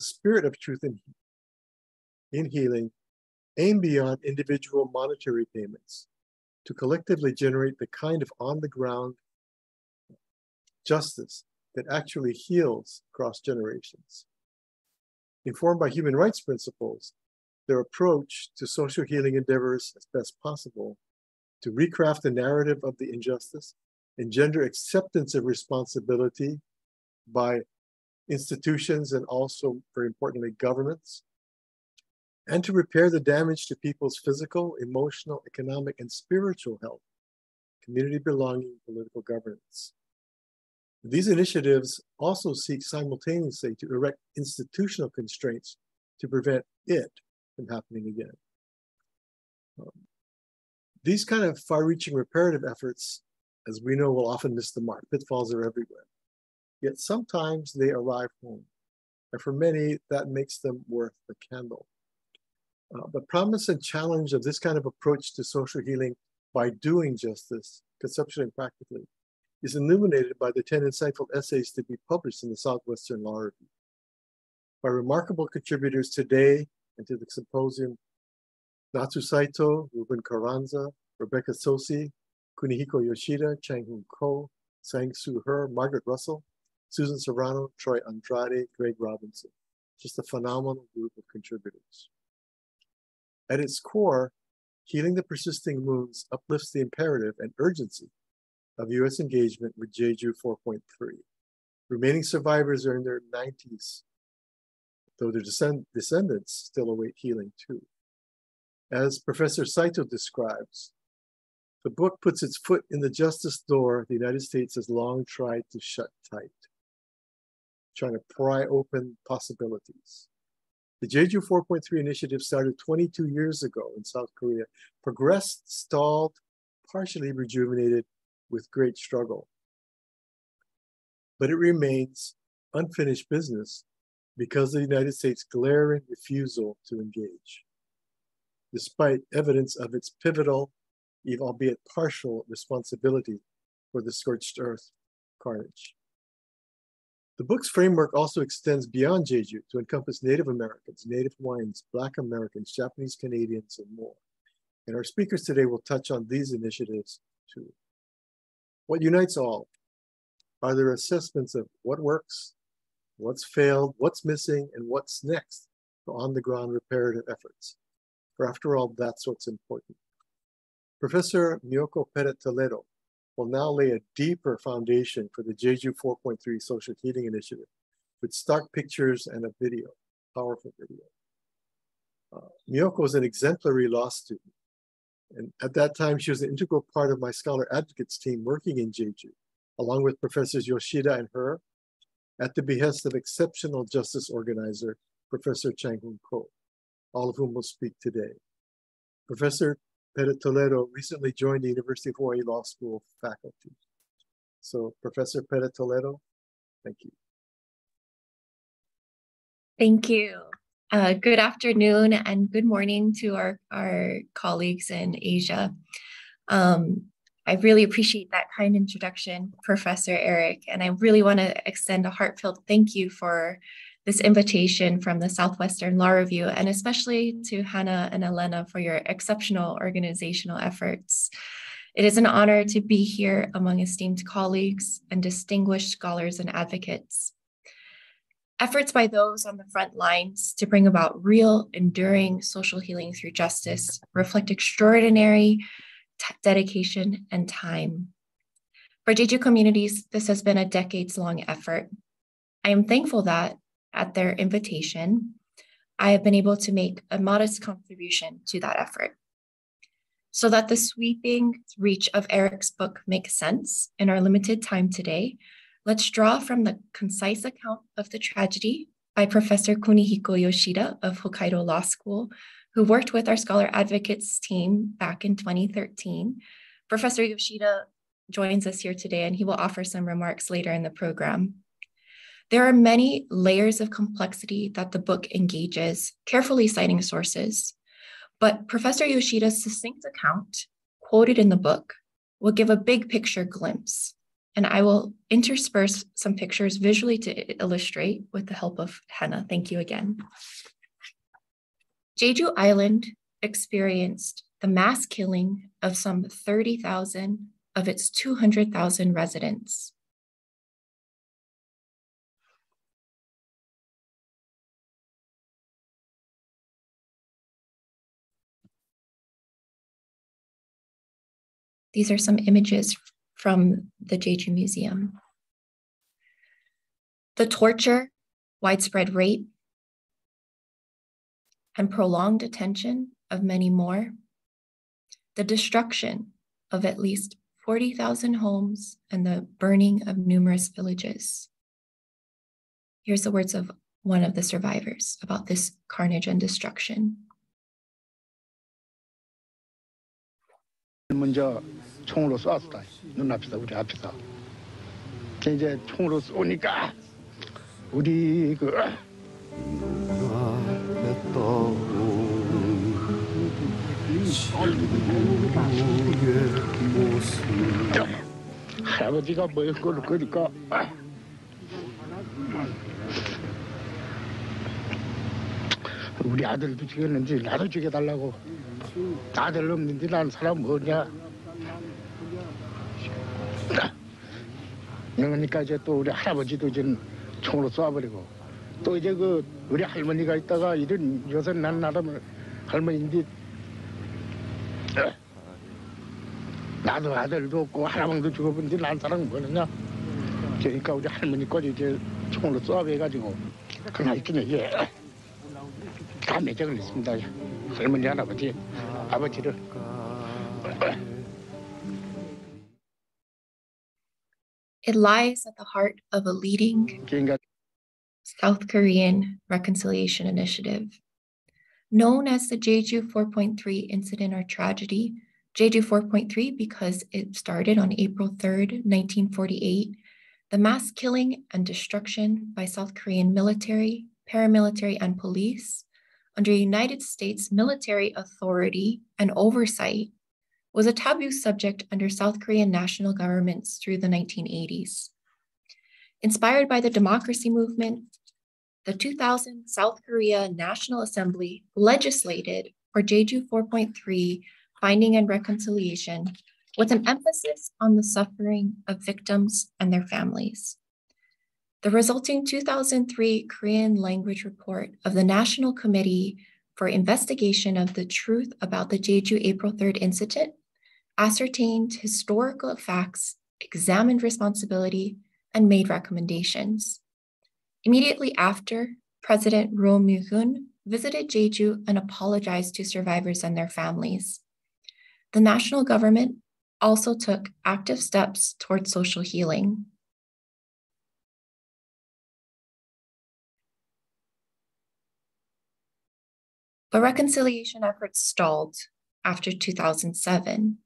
spirit of truth in, in healing aim beyond individual monetary payments to collectively generate the kind of on the ground justice that actually heals across generations. Informed by human rights principles, their approach to social healing endeavors as best possible to recraft the narrative of the injustice, engender acceptance of responsibility by institutions and also, very importantly, governments, and to repair the damage to people's physical, emotional, economic, and spiritual health, community belonging, political governance. These initiatives also seek simultaneously to erect institutional constraints to prevent it from happening again. Um, these kind of far-reaching reparative efforts, as we know, will often miss the mark. Pitfalls are everywhere. Yet sometimes they arrive home. And for many, that makes them worth the candle. Uh, the promise and challenge of this kind of approach to social healing by doing justice, conceptually and practically, is illuminated by the 10 insightful essays to be published in the Southwestern Law Review. By remarkable contributors today and to the symposium, Natsu Saito, Ruben Carranza, Rebecca Tsosie, Kunihiko Yoshida, Chang Hoon Ko, Sang Soo Her, Margaret Russell, Susan Serrano, Troy Andrade, Greg Robinson. Just a phenomenal group of contributors. At its core, healing the persisting wounds uplifts the imperative and urgency of U.S. engagement with Jeju 4.3. Remaining survivors are in their 90s, though their descend descendants still await healing too. As Professor Saito describes, the book puts its foot in the justice door the United States has long tried to shut tight, trying to pry open possibilities. The Jeju 4.3 initiative started 22 years ago in South Korea, progressed, stalled, partially rejuvenated, with great struggle. But it remains unfinished business because of the United States' glaring refusal to engage, despite evidence of its pivotal, albeit partial, responsibility for the scorched earth carnage. The book's framework also extends beyond Jeju to encompass Native Americans, Native Hawaiians, Black Americans, Japanese Canadians, and more. And our speakers today will touch on these initiatives too. What unites all are their assessments of what works, what's failed, what's missing, and what's next for on the ground reparative efforts. For after all, that's what's important. Professor Miyoko Pettit-Toledo will now lay a deeper foundation for the Jeju 4.3 Social Healing Initiative with stark pictures and a video, powerful video. Uh, Miyoko is an exemplary law student and at that time, she was an integral part of my scholar advocates team working in Jeju, along with Professors Yoshida and her, at the behest of exceptional justice organizer, Professor Chang Hoon Ko, all of whom will speak today. Professor Pettit-Toledo recently joined the University of Hawaii Law School faculty. So Professor Pettit-Toledo, thank you. Thank you. Uh, good afternoon and good morning to our, our colleagues in Asia. Um, I really appreciate that kind introduction, Professor Eric, and I really want to extend a heartfelt thank you for this invitation from the Southwestern Law Review, and especially to Hannah and Elena for your exceptional organizational efforts. It is an honor to be here among esteemed colleagues and distinguished scholars and advocates. Efforts by those on the front lines to bring about real, enduring social healing through justice reflect extraordinary dedication and time. For Jeju communities, this has been a decades long effort. I am thankful that, at their invitation, I have been able to make a modest contribution to that effort. So that the sweeping reach of Eric's book makes sense in our limited time today, Let's draw from the concise account of the tragedy by Professor Kunihiko Yoshida of Hokkaido Law School, who worked with our Scholar Advocates team back in 2013. Professor Yoshida joins us here today, and he will offer some remarks later in the program. There are many layers of complexity that the book engages, carefully citing sources. But Professor Yoshida's succinct account, quoted in the book, will give a big picture glimpse and I will intersperse some pictures visually to illustrate with the help of Hannah. Thank you again. Jeju Island experienced the mass killing of some 30,000 of its 200,000 residents. These are some images from the Jeju Museum. The torture, widespread rape, and prolonged detention of many more. The destruction of at least 40,000 homes and the burning of numerous villages. Here's the words of one of the survivors about this carnage and destruction. 먼저 총으로 쐈다. 눈앞에서 우리 앞에서. 이제 총으로 쏘니까 우리 그 할아버지가 뭐 그럴 거니까 우리 아들도 죽였는데 나도 죽여달라고 아들 없는데 난 사람 뭐냐 그러니까 이제 또 우리 할아버지도 이제 총으로 쏴버리고 또 이제 그 우리 할머니가 있다가 이런 요새 난 나름 할머니인데 나도 아들도 없고 할아버지도 죽어본데 난 사람 뭐느냐? 그러니까 우리 할머니까지 이제 총으로 쏴배가지고 그날 있긴 예. 다 매장을 했습니다. 할머니 할아버지 아버지를 It lies at the heart of a leading South Korean reconciliation initiative. Known as the Jeju 4.3 incident or tragedy, Jeju 4.3 because it started on April 3rd, 1948, the mass killing and destruction by South Korean military, paramilitary, and police under United States military authority and oversight was a taboo subject under South Korean national governments through the 1980s. Inspired by the democracy movement, the 2000 South Korea National Assembly legislated for Jeju 4.3 finding and reconciliation with an emphasis on the suffering of victims and their families. The resulting 2003 Korean language report of the National Committee for Investigation of the Truth about the Jeju April 3rd incident ascertained historical facts, examined responsibility, and made recommendations. Immediately after, President Roh Moo-hyun visited Jeju and apologized to survivors and their families. The national government also took active steps towards social healing. But reconciliation efforts stalled after 2007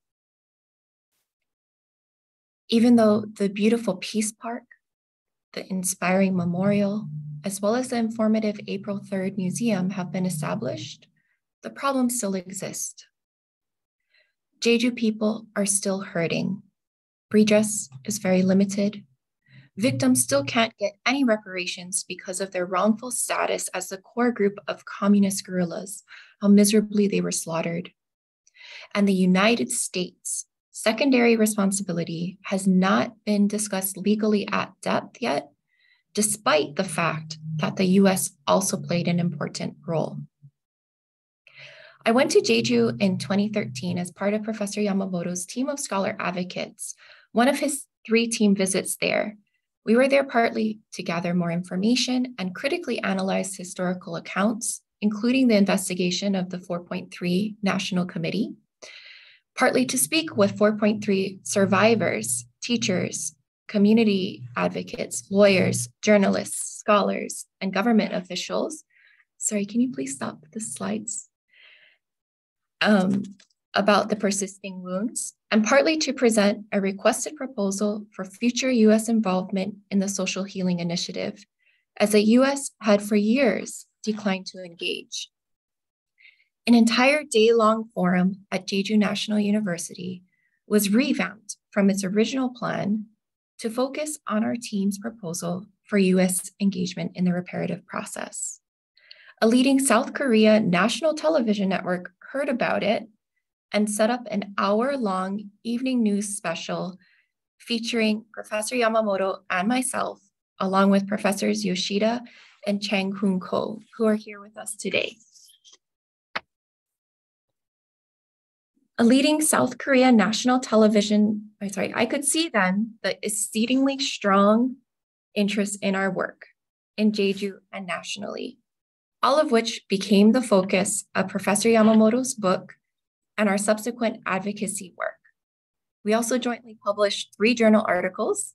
even though the beautiful Peace Park, the inspiring memorial, as well as the informative April 3rd Museum have been established, the problems still exist. Jeju people are still hurting. Redress is very limited. Victims still can't get any reparations because of their wrongful status as the core group of communist guerrillas, how miserably they were slaughtered. And the United States secondary responsibility has not been discussed legally at depth yet, despite the fact that the US also played an important role. I went to Jeju in 2013 as part of Professor Yamamoto's team of scholar advocates, one of his three team visits there. We were there partly to gather more information and critically analyze historical accounts, including the investigation of the 4.3 National Committee, partly to speak with 4.3 survivors, teachers, community advocates, lawyers, journalists, scholars, and government officials. Sorry, can you please stop the slides? Um, about the persisting wounds, and partly to present a requested proposal for future US involvement in the Social Healing Initiative, as the US had for years declined to engage. An entire day long forum at Jeju National University was revamped from its original plan to focus on our team's proposal for US engagement in the reparative process. A leading South Korea national television network heard about it and set up an hour long evening news special featuring Professor Yamamoto and myself, along with Professors Yoshida and Chang Hoon Ko, who are here with us today. A leading South Korea national television, I'm sorry, I could see then the exceedingly strong interest in our work in Jeju and nationally, all of which became the focus of Professor Yamamoto's book and our subsequent advocacy work. We also jointly published three journal articles,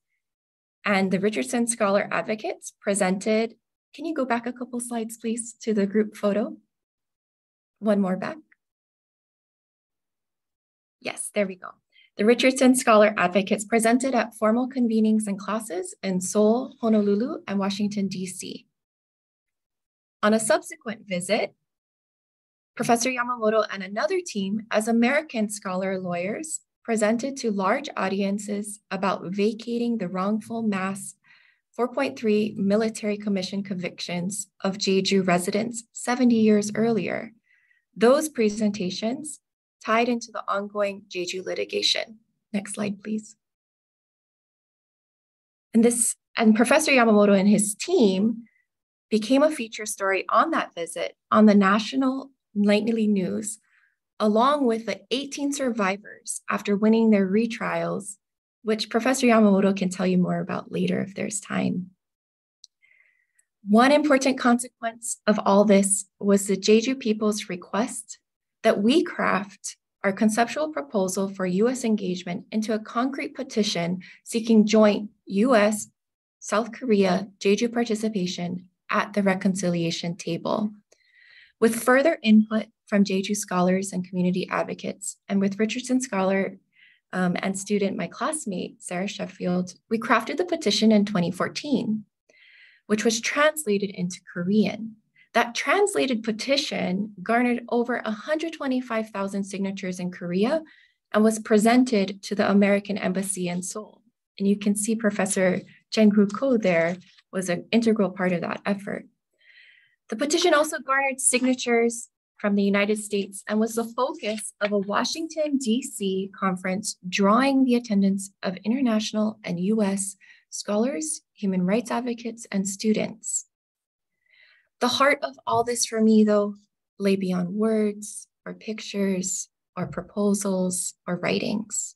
and the Richardson Scholar Advocates presented. Can you go back a couple slides, please, to the group photo? One more back. Yes, there we go. The Richardson Scholar Advocates presented at formal convenings and classes in Seoul, Honolulu, and Washington, D.C. On a subsequent visit, Professor Yamamoto and another team, as American scholar lawyers, presented to large audiences about vacating the wrongful mass 4.3 military commission convictions of Jeju residents 70 years earlier. Those presentations tied into the ongoing Jeju litigation. Next slide, please. And this and Professor Yamamoto and his team became a feature story on that visit on the national nightly news, along with the 18 survivors after winning their retrials, which Professor Yamamoto can tell you more about later if there's time. One important consequence of all this was the Jeju people's request that we craft our conceptual proposal for US engagement into a concrete petition seeking joint US, South Korea, Jeju participation at the reconciliation table. With further input from Jeju scholars and community advocates, and with Richardson Scholar um, and student, my classmate, Sarah Sheffield, we crafted the petition in 2014, which was translated into Korean. That translated petition garnered over 125,000 signatures in Korea and was presented to the American Embassy in Seoul. And you can see Professor Chang Hoon Ko there was an integral part of that effort. The petition also garnered signatures from the United States and was the focus of a Washington, D.C. conference drawing the attendance of international and U.S. scholars, human rights advocates, and students. The heart of all this for me, though, lay beyond words or pictures or proposals or writings.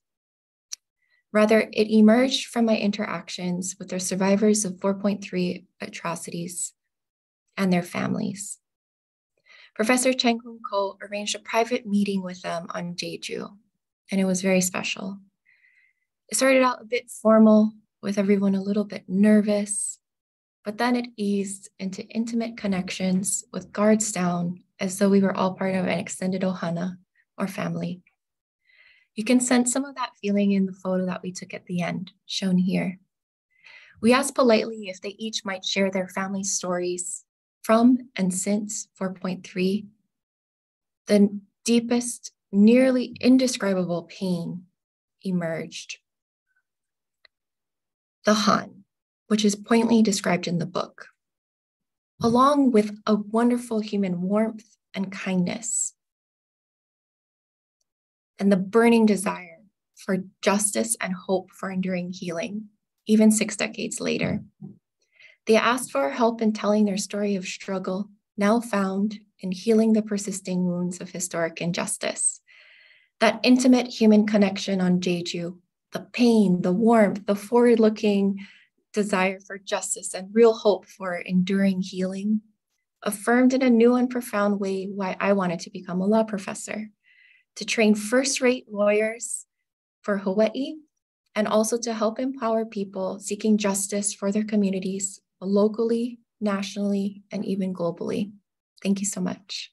Rather, it emerged from my interactions with the survivors of 4.3 atrocities and their families. Professor Chang Hoon Ko arranged a private meeting with them on Jeju, and it was very special. It started out a bit formal, with everyone a little bit nervous, but then it eased into intimate connections with guards down as though we were all part of an extended ohana or family. You can sense some of that feeling in the photo that we took at the end, shown here. We asked politely if they each might share their family stories from and since 4.3. The deepest, nearly indescribable pain emerged. The Han, which is pointedly described in the book, along with a wonderful human warmth and kindness and the burning desire for justice and hope for enduring healing, even six decades later. They asked for our help in telling their story of struggle, now found in healing the persisting wounds of historic injustice. That intimate human connection on Jeju, the pain, the warmth, the forward looking desire for justice and real hope for enduring healing, affirmed in a new and profound way why I wanted to become a law professor to train first rate lawyers for Hawaii, and also to help empower people seeking justice for their communities locally, nationally, and even globally. Thank you so much.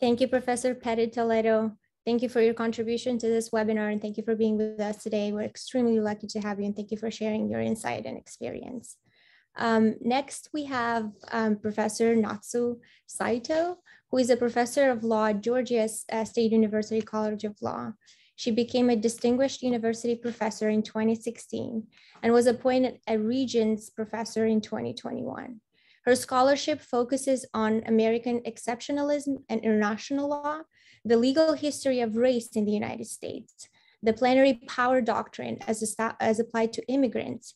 Thank you, Professor Pettit-Toledo. Thank you for your contribution to this webinar and thank you for being with us today. We're extremely lucky to have you and thank you for sharing your insight and experience. Um, next, we have um, Professor Natsu Saito, who is a professor of law at Georgia uh, State University College of Law. She became a distinguished university professor in 2016 and was appointed a Regents Professor in 2021. Her scholarship focuses on American exceptionalism and international law, the legal history of race in the United States, the plenary power doctrine as, as applied to immigrants,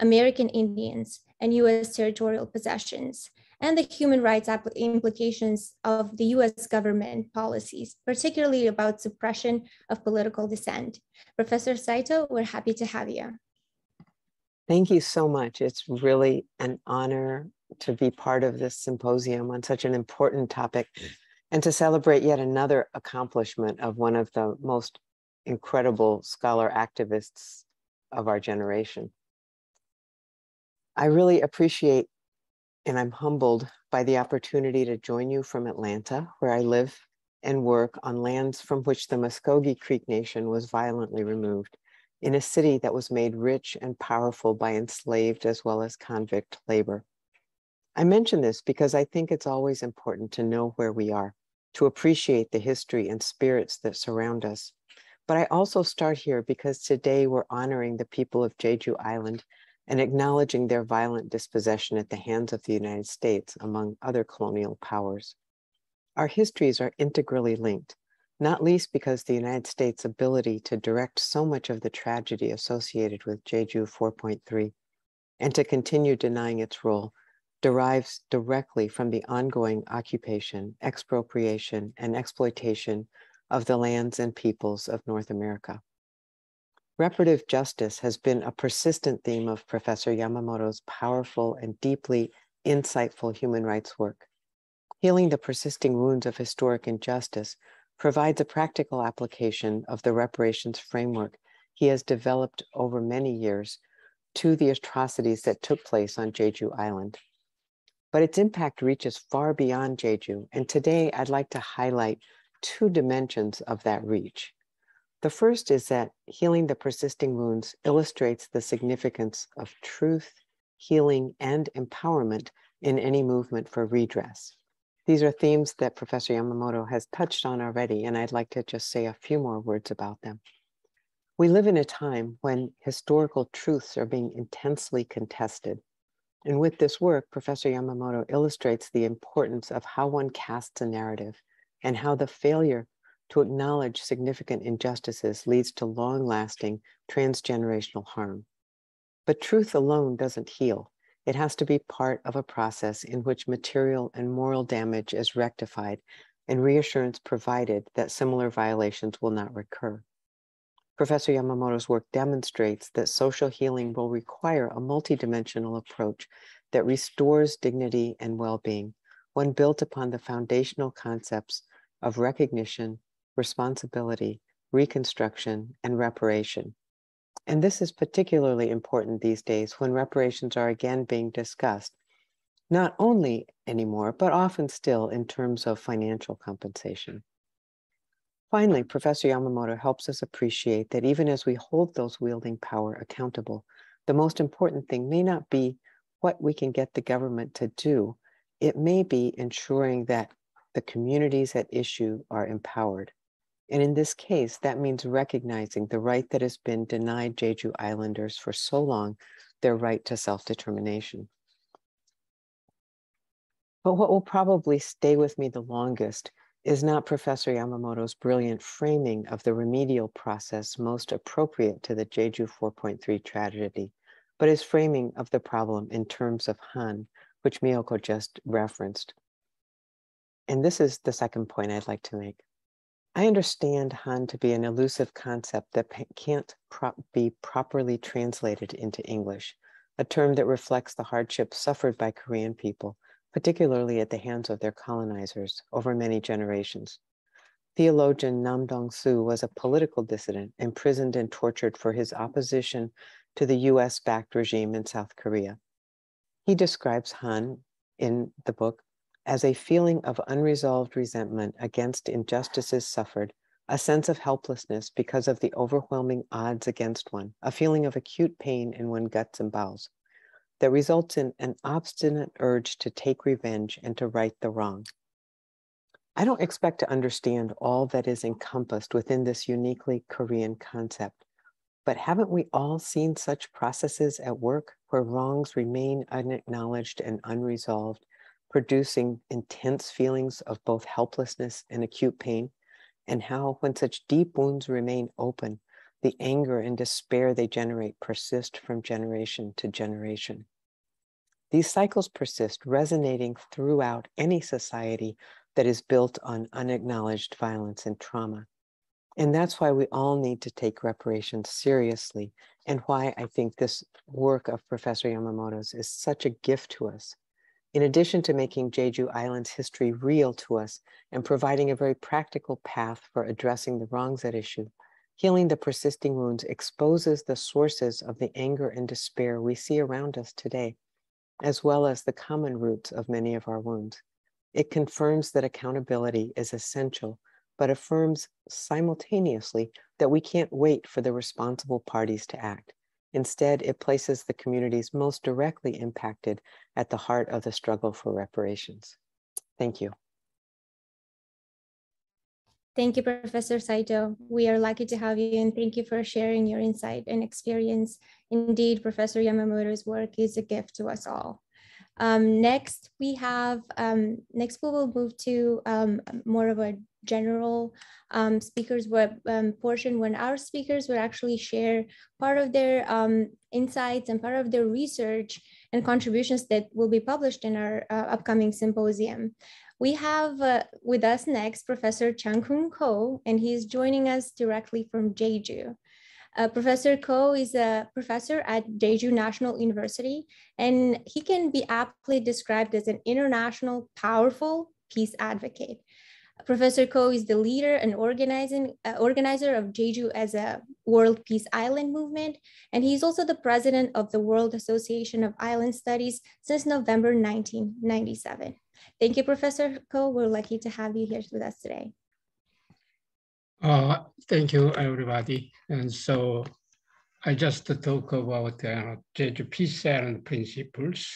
American Indians, and US territorial possessions, and the human rights implications of the US government policies, particularly about suppression of political dissent. Professor Saito, we're happy to have you. Thank you so much. It's really an honor to be part of this symposium on such an important topic and to celebrate yet another accomplishment of one of the most incredible scholar activists of our generation. I really appreciate and I'm humbled by the opportunity to join you from Atlanta, where I live and work on lands from which the Muskogee Creek Nation was violently removed, in a city that was made rich and powerful by enslaved as well as convict labor. I mention this because I think it's always important to know where we are, to appreciate the history and spirits that surround us. But I also start here because today we're honoring the people of Jeju Island and acknowledging their violent dispossession at the hands of the United States, among other colonial powers. Our histories are integrally linked, not least because the United States' ability to direct so much of the tragedy associated with Jeju 4.3 and to continue denying its role derives directly from the ongoing occupation, expropriation, and exploitation of the lands and peoples of North America. Reparative justice has been a persistent theme of Professor Yamamoto's powerful and deeply insightful human rights work. Healing the persisting wounds of historic injustice provides a practical application of the reparations framework he has developed over many years to the atrocities that took place on Jeju Island. But its impact reaches far beyond Jeju, and today I'd like to highlight two dimensions of that reach. The first is that healing the persisting wounds illustrates the significance of truth, healing, and empowerment in any movement for redress. These are themes that Professor Yamamoto has touched on already, and I'd like to just say a few more words about them. We live in a time when historical truths are being intensely contested. And with this work, Professor Yamamoto illustrates the importance of how one casts a narrative and how the failure to acknowledge significant injustices leads to long lasting transgenerational harm. But truth alone doesn't heal. It has to be part of a process in which material and moral damage is rectified and reassurance provided that similar violations will not recur. Professor Yamamoto's work demonstrates that social healing will require a multidimensional approach that restores dignity and well being, one built upon the foundational concepts of recognition, responsibility, reconstruction, and reparation. And this is particularly important these days when reparations are again being discussed, not only anymore, but often still in terms of financial compensation. Finally, Professor Yamamoto helps us appreciate that even as we hold those wielding power accountable, the most important thing may not be what we can get the government to do. It may be ensuring that the communities at issue are empowered. And in this case, that means recognizing the right that has been denied Jeju Islanders for so long, their right to self determination. But what will probably stay with me the longest is not Professor Yamamoto's brilliant framing of the remedial process most appropriate to the Jeju 4.3 tragedy, but his framing of the problem in terms of Han, which Miyoko just referenced. And this is the second point I'd like to make. I understand Han to be an elusive concept that can't pro be properly translated into English, a term that reflects the hardships suffered by Korean people, particularly at the hands of their colonizers over many generations. Theologian Nam-dong Suh was a political dissident imprisoned and tortured for his opposition to the US-backed regime in South Korea. He describes Han in the book as a feeling of unresolved resentment against injustices suffered, a sense of helplessness because of the overwhelming odds against one, a feeling of acute pain in one's guts and bowels that results in an obstinate urge to take revenge and to right the wrong. I don't expect to understand all that is encompassed within this uniquely Korean concept, but haven't we all seen such processes at work where wrongs remain unacknowledged and unresolved, producing intense feelings of both helplessness and acute pain? And how, when such deep wounds remain open, the anger and despair they generate persist from generation to generation. These cycles persist, resonating throughout any society that is built on unacknowledged violence and trauma. And that's why we all need to take reparations seriously, and why I think this work of Professor Yamamoto's is such a gift to us. In addition to making Jeju Island's history real to us and providing a very practical path for addressing the wrongs at issue, healing the persisting wounds exposes the sources of the anger and despair we see around us today, as well as the common roots of many of our wounds. It confirms that accountability is essential, but affirms simultaneously that we can't wait for the responsible parties to act. Instead, it places the communities most directly impacted at the heart of the struggle for reparations. Thank you. Thank you, Professor Saito. We are lucky to have you and thank you for sharing your insight and experience. Indeed, Professor Yamamoto's work is a gift to us all. Um, next, we have, um, next we will move to um, more of a general um, speakers web um, portion when our speakers will actually share part of their um, insights and part of their research and contributions that will be published in our uh, upcoming symposium. We have uh, with us next Professor Chang Hoon Ko, and he's joining us directly from Jeju. Uh, professor Ko is a professor at Jeju National University, and he can be aptly described as an international, powerful peace advocate. Professor Ko is the leader and organizing, uh, organizer of Jeju as a World Peace Island movement, and he's also the president of the World Association of Island Studies since November 1997. Thank you, Professor Ko. We're lucky to have you here with us today. Uh, thank you, everybody. And so I just talk about uh, peace and principles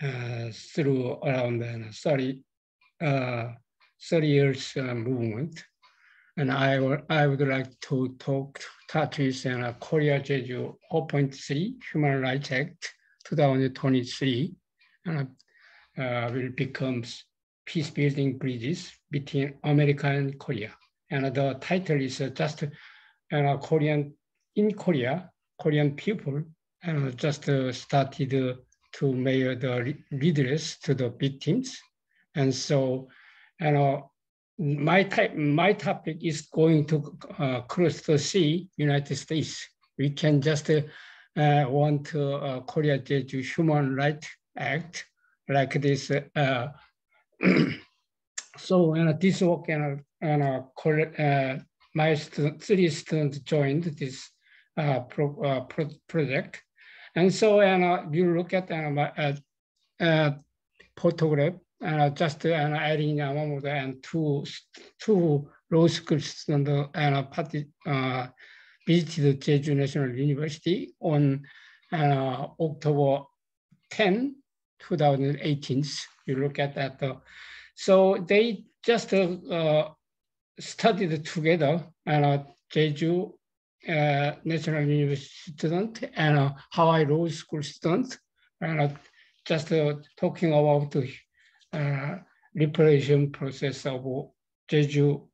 uh, through around uh, 30, uh, 30 years uh, movement. And I, I would like to talk, touch with uh, Korea Jeju 4.3 Human Rights Act 2023 and uh, will become peace building bridges between America and Korea and the title is just uh, Korean in Korea, Korean people and just started to make the redress to the victims. And so, you know, my type, my topic is going to uh, cross the sea, United States. We can just uh, want to uh, Korea to Human Rights Act like this. Uh, so, this work, and uh, uh, my student, three students joined this uh, pro, uh, pro project. And so uh, you look at uh, uh, photograph and just uh, adding Yamamoto and two, two law school students and uh, party, uh, visited Jeju National University on uh, October 10, 2018. You look at that. So they just uh, studied together and uh, Jeju uh, National University student and uh, Hawaii Law School student and just talking about the reparation process of Jeju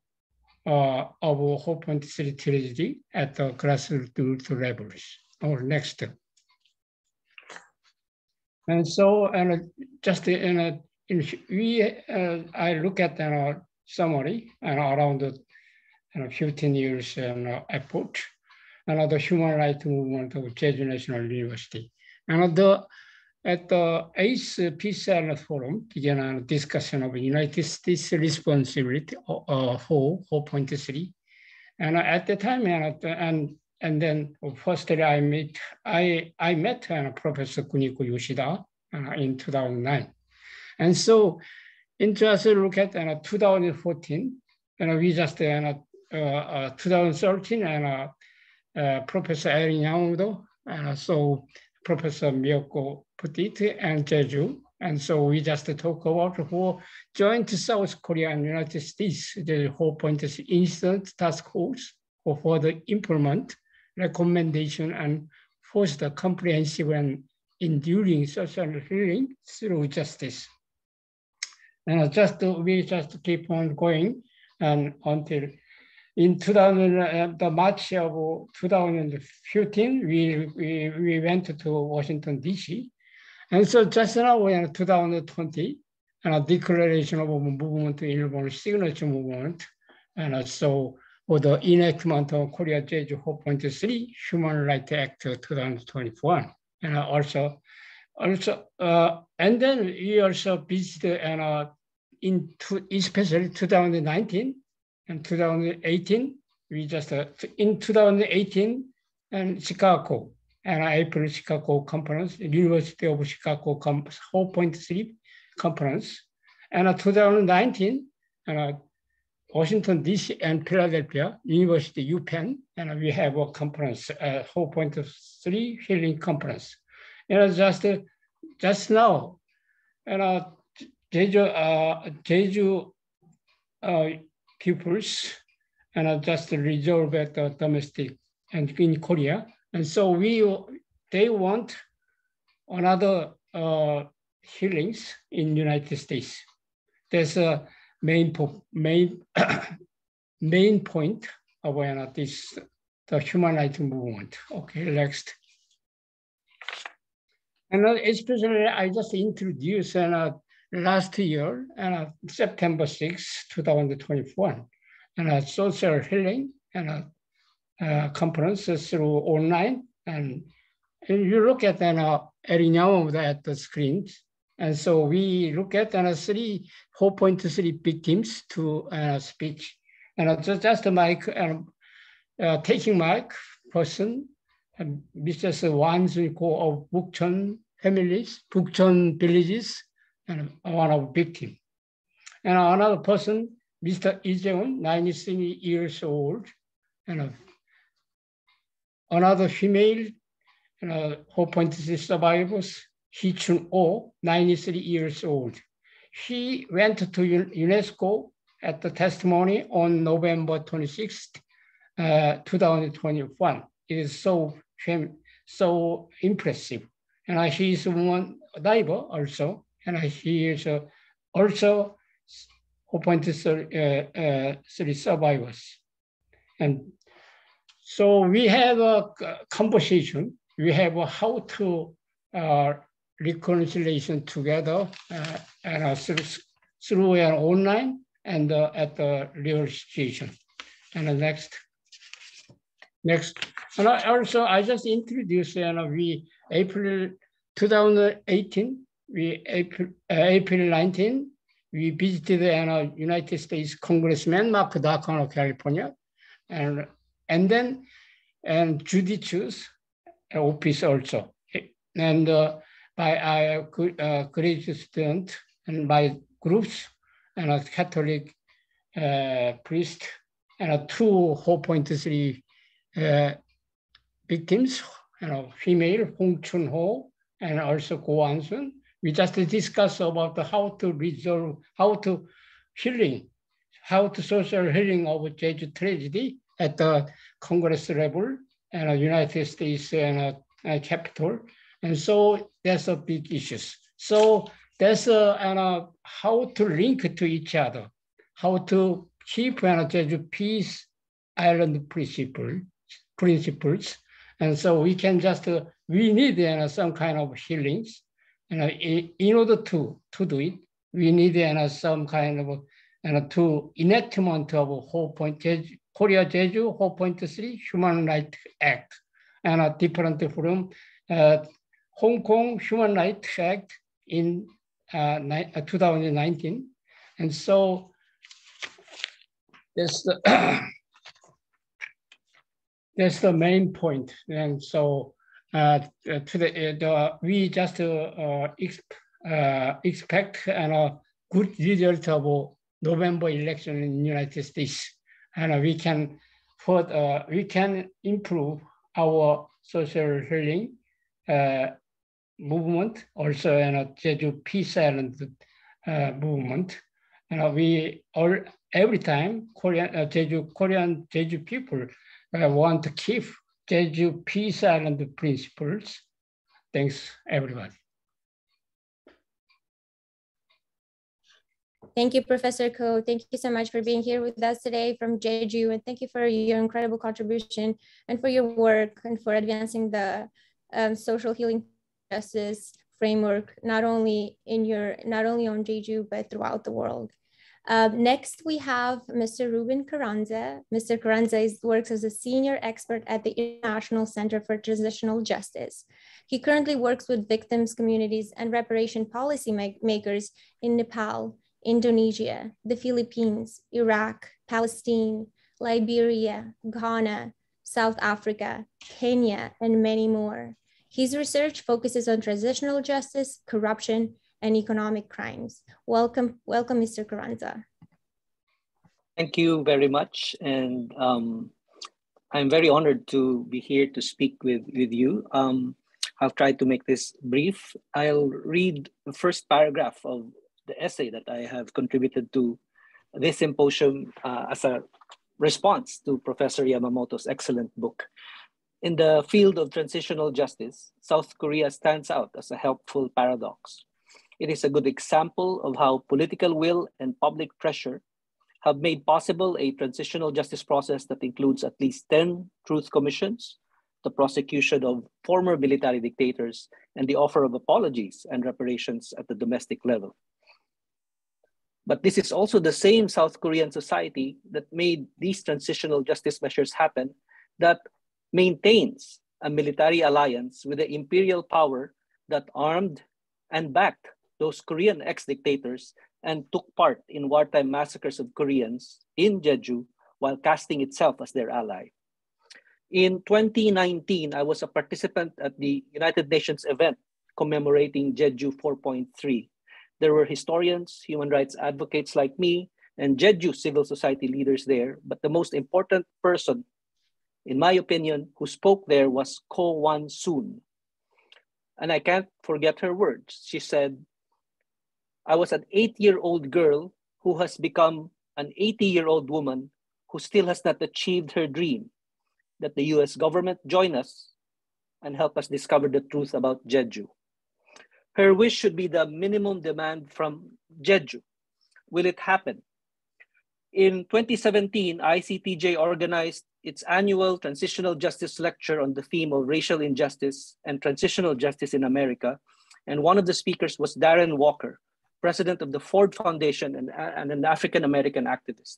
uh, of 4.3 tragedy at the grassroots levels. Or next. And so, and just in a, we, uh, I look at uh, summary and around the you know, 15 years and uh, effort and the human rights movement of Jeju National University. And the, at the eighth Peace and Forum began a discussion of United States responsibility uh, for 4.3. And at the time, and, and, and then firstly I met, I, I met uh, Professor Kuniko Yoshida uh, in 2009. And so interested look at uh, 2014, and we just uh, uh, 2013 and uh, uh, Professor Eric Yamamoto, and so Professor Miyoko Pettit and Jeju And so we just talk about for joint South Korea and United States, the whole point is instant task force for further implement recommendation and foster comprehensive and enduring social healing through justice. And just we just keep on going and until in 2000, uh, the March of 2015, we, we, we went to Washington, D.C. And so just now we're in 2020, and a declaration of a movement, Ilborn signature movement. And so for the enactment of Korea Jeju 4.3 Human Rights Act 2021. And also, also, uh, and then we also visited and uh, in especially 2019 and 2018, we just, uh, in 2018, and Chicago, and April Chicago conference, University of Chicago 4.3 conference, and uh, 2019, and uh, Washington DC and Philadelphia University UPenn, and we have a conference, uh, 4.3 healing conference. And just uh, just now, and uh, Jeju, uh, Jeju uh, pupils and just resolve at the domestic and in Korea. And so we, they want another uh, healings in United States. That's a main, main, main point of uh, this, the human rights movement. Okay, next. And uh, especially I just introduced uh, last year, uh, September 6, 2021, and a social healing and a, conference through online. And, and you look at an uh, of at the screens. And so we look at uh, three, 4.3 victims to uh, speech. And uh, just, just mic, um, uh, taking mic person, um, Mr. Wan of Bukchon families, Bukchon villages, and one of victim. And another person, Mr. Ijeon, 93 years old, and another female, and whole point survivors, Hichun O, 93 years old. She went to UNESCO at the testimony on November 26th, uh, 2021. It is so, so impressive. And uh, she is one diver also, and he is uh, also 0.3 uh, survivors. And so we have a conversation. We have a how to uh, reconciliation together uh, and uh, through, through an online and uh, at the real situation. And the next, next. And also I just introduced and we April 2018 we April, uh, April 19, we visited a uh, United States Congressman Mark Takano of California, and and then and Judy Chu's office also, and uh, by a uh, graduate student and by groups and a Catholic uh, priest and a two 4.3 uh, victims, you know, female Hong Chun Ho and also Go Ansun, we just discussed about how to resolve, how to healing, how to social healing of Jeju tragedy at the Congress level and United States and uh, Capitol. And so that's a big issue. So that's uh, and, uh, how to link to each other, how to keep and Jeju peace island principle, principles. And so we can just, uh, we need uh, some kind of healings you know, in order to, to do it, we need you know, some kind of you know, to enactment of whole point Korea Jeju 4.3 Human Rights Act and a different from uh, Hong Kong Human Rights Act in uh, 2019. And so that's the, that's the main point. And so uh, to the, uh, the, we just uh, exp, expect a good result of November election in United States, and we can put, we can improve our social healing movement, also you know, Jeju Peace Island uh, movement. You know, we all every time Korean uh, Jeju Korean Jeju people uh, want to keep Jeju Peace Island principles. Thanks, everybody. Thank you, Professor Ko. Thank you so much for being here with us today from Jeju, and thank you for your incredible contribution and for your work and for advancing the um, social healing justice framework, not only in your, not only on Jeju, but throughout the world. Uh, next, we have Mr. Ruben Carranza. Mr. Carranza is, works as a senior expert at the International Center for Transitional Justice. He currently works with victims, communities, and reparation policy makers in Nepal, Indonesia, the Philippines, Iraq, Palestine, Liberia, Ghana, South Africa, Kenya, and many more. His research focuses on transitional justice, corruption, and economic crimes. Welcome, welcome, Mr. Carranza. Thank you very much. And um, I'm very honored to be here to speak with, with you. Um, I'll try to make this brief. I'll read the first paragraph of the essay that I have contributed to this symposium uh, as a response to Professor Yamamoto's excellent book. In the field of transitional justice, South Korea stands out as a helpful paradox. It is a good example of how political will and public pressure have made possible a transitional justice process that includes at least 10 truth commissions, the prosecution of former military dictators, and the offer of apologies and reparations at the domestic level. But this is also the same South Korean society that made these transitional justice measures happen that maintains a military alliance with the imperial power that armed and backed those Korean ex-dictators and took part in wartime massacres of Koreans in Jeju while casting itself as their ally. In 2019, I was a participant at the United Nations event commemorating Jeju 4.3, there were historians, human rights advocates like me, and Jeju civil society leaders there. But the most important person, in my opinion, who spoke there was Ko Wan Soon. And I can't forget her words. She said, I was an eight year old girl who has become an 80 year old woman who still has not achieved her dream that the US government join us and help us discover the truth about Jeju. Her wish should be the minimum demand from Jeju. Will it happen? In 2017, ICTJ organized its annual Transitional Justice Lecture on the theme of racial injustice and transitional justice in America. And one of the speakers was Darren Walker, president of the Ford Foundation and, and an African American activist.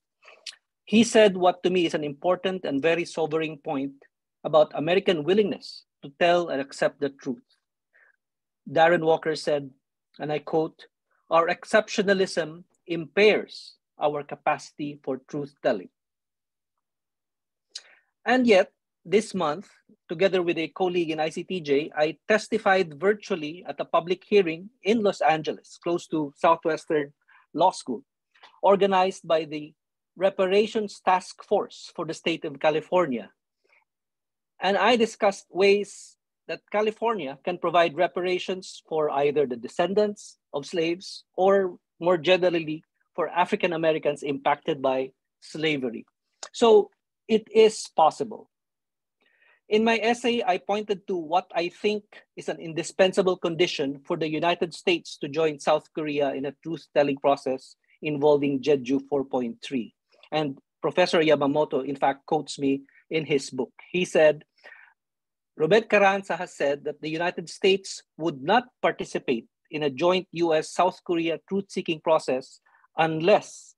He said what to me is an important and very sobering point about American willingness to tell and accept the truth. Darren Walker said, and I quote, our exceptionalism impairs our capacity for truth telling. And yet, this month, together with a colleague in ICTJ, I testified virtually at a public hearing in Los Angeles, close to Southwestern Law School, organized by the Reparations Task Force for the state of California. And I discussed ways that California can provide reparations for either the descendants of slaves or more generally for African Americans impacted by slavery. So it is possible. In my essay, I pointed to what I think is an indispensable condition for the United States to join South Korea in a truth-telling process involving Jeju 4.3. And Professor Yamamoto, in fact, quotes me in his book. He said, Ruben Carranza has said that the United States would not participate in a joint US South Korea truth seeking process unless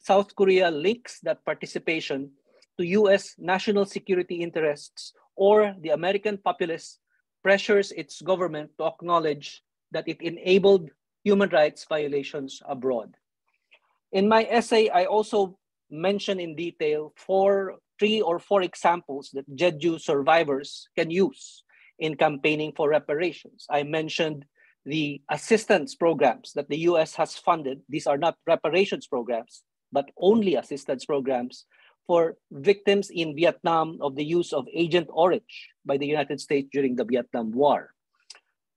South Korea links that participation to US national security interests or the American populace pressures its government to acknowledge that it enabled human rights violations abroad. In my essay, I also mention in detail four three or four examples that Jeju survivors can use in campaigning for reparations. I mentioned the assistance programs that the US has funded. These are not reparations programs, but only assistance programs for victims in Vietnam of the use of Agent Orange by the United States during the Vietnam War.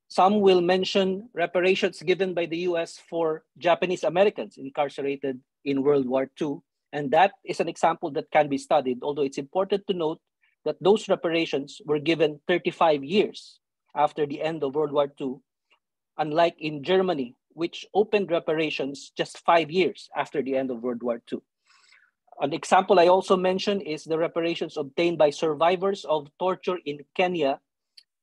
Some will mention reparations given by the US for Japanese Americans incarcerated in World War II. And that is an example that can be studied, although it's important to note that those reparations were given 35 years after the end of World War II, unlike in Germany, which opened reparations just five years after the end of World War II. An example I also mentioned is the reparations obtained by survivors of torture in Kenya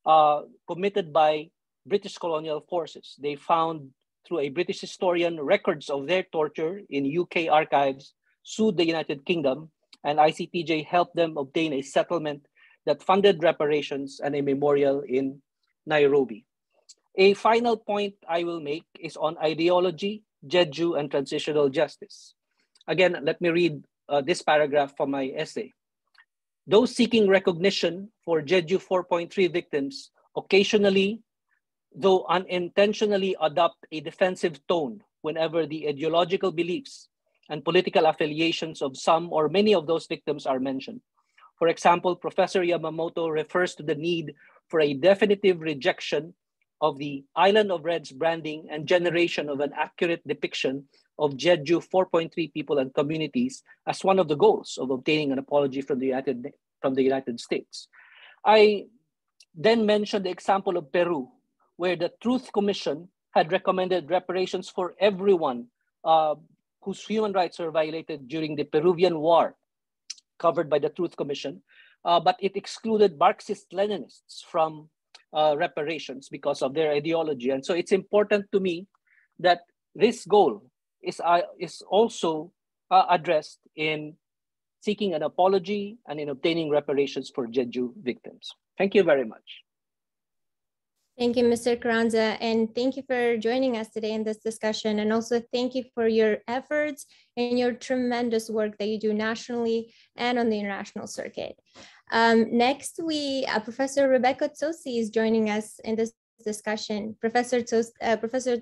uh, committed by British colonial forces. They found through a British historian records of their torture in UK archives, sued the United Kingdom, and ICTJ helped them obtain a settlement that funded reparations and a memorial in Nairobi. A final point I will make is on ideology, Jeju, and transitional justice. Again, let me read uh, this paragraph from my essay. Those seeking recognition for Jeju 4.3 victims occasionally, though unintentionally, adopt a defensive tone whenever the ideological beliefs and political affiliations of some or many of those victims are mentioned. For example, Professor Yamamoto refers to the need for a definitive rejection of the Island of Reds branding and generation of an accurate depiction of Jeju 4.3 people and communities as one of the goals of obtaining an apology from the United, from the United States. I then mentioned the example of Peru, where the Truth Commission had recommended reparations for everyone uh, whose human rights were violated during the Peruvian War, covered by the Truth Commission, uh, but it excluded Marxist-Leninists from uh, reparations because of their ideology. And so it's important to me that this goal is, uh, is also uh, addressed in seeking an apology and in obtaining reparations for Jeju victims. Thank you very much. Thank you, Mr. Carranza, and thank you for joining us today in this discussion. And also thank you for your efforts and your tremendous work that you do nationally and on the international circuit. Um, next, we uh, Professor Rebecca Tsosie is joining us in this discussion. Professor Tsos, uh, Professor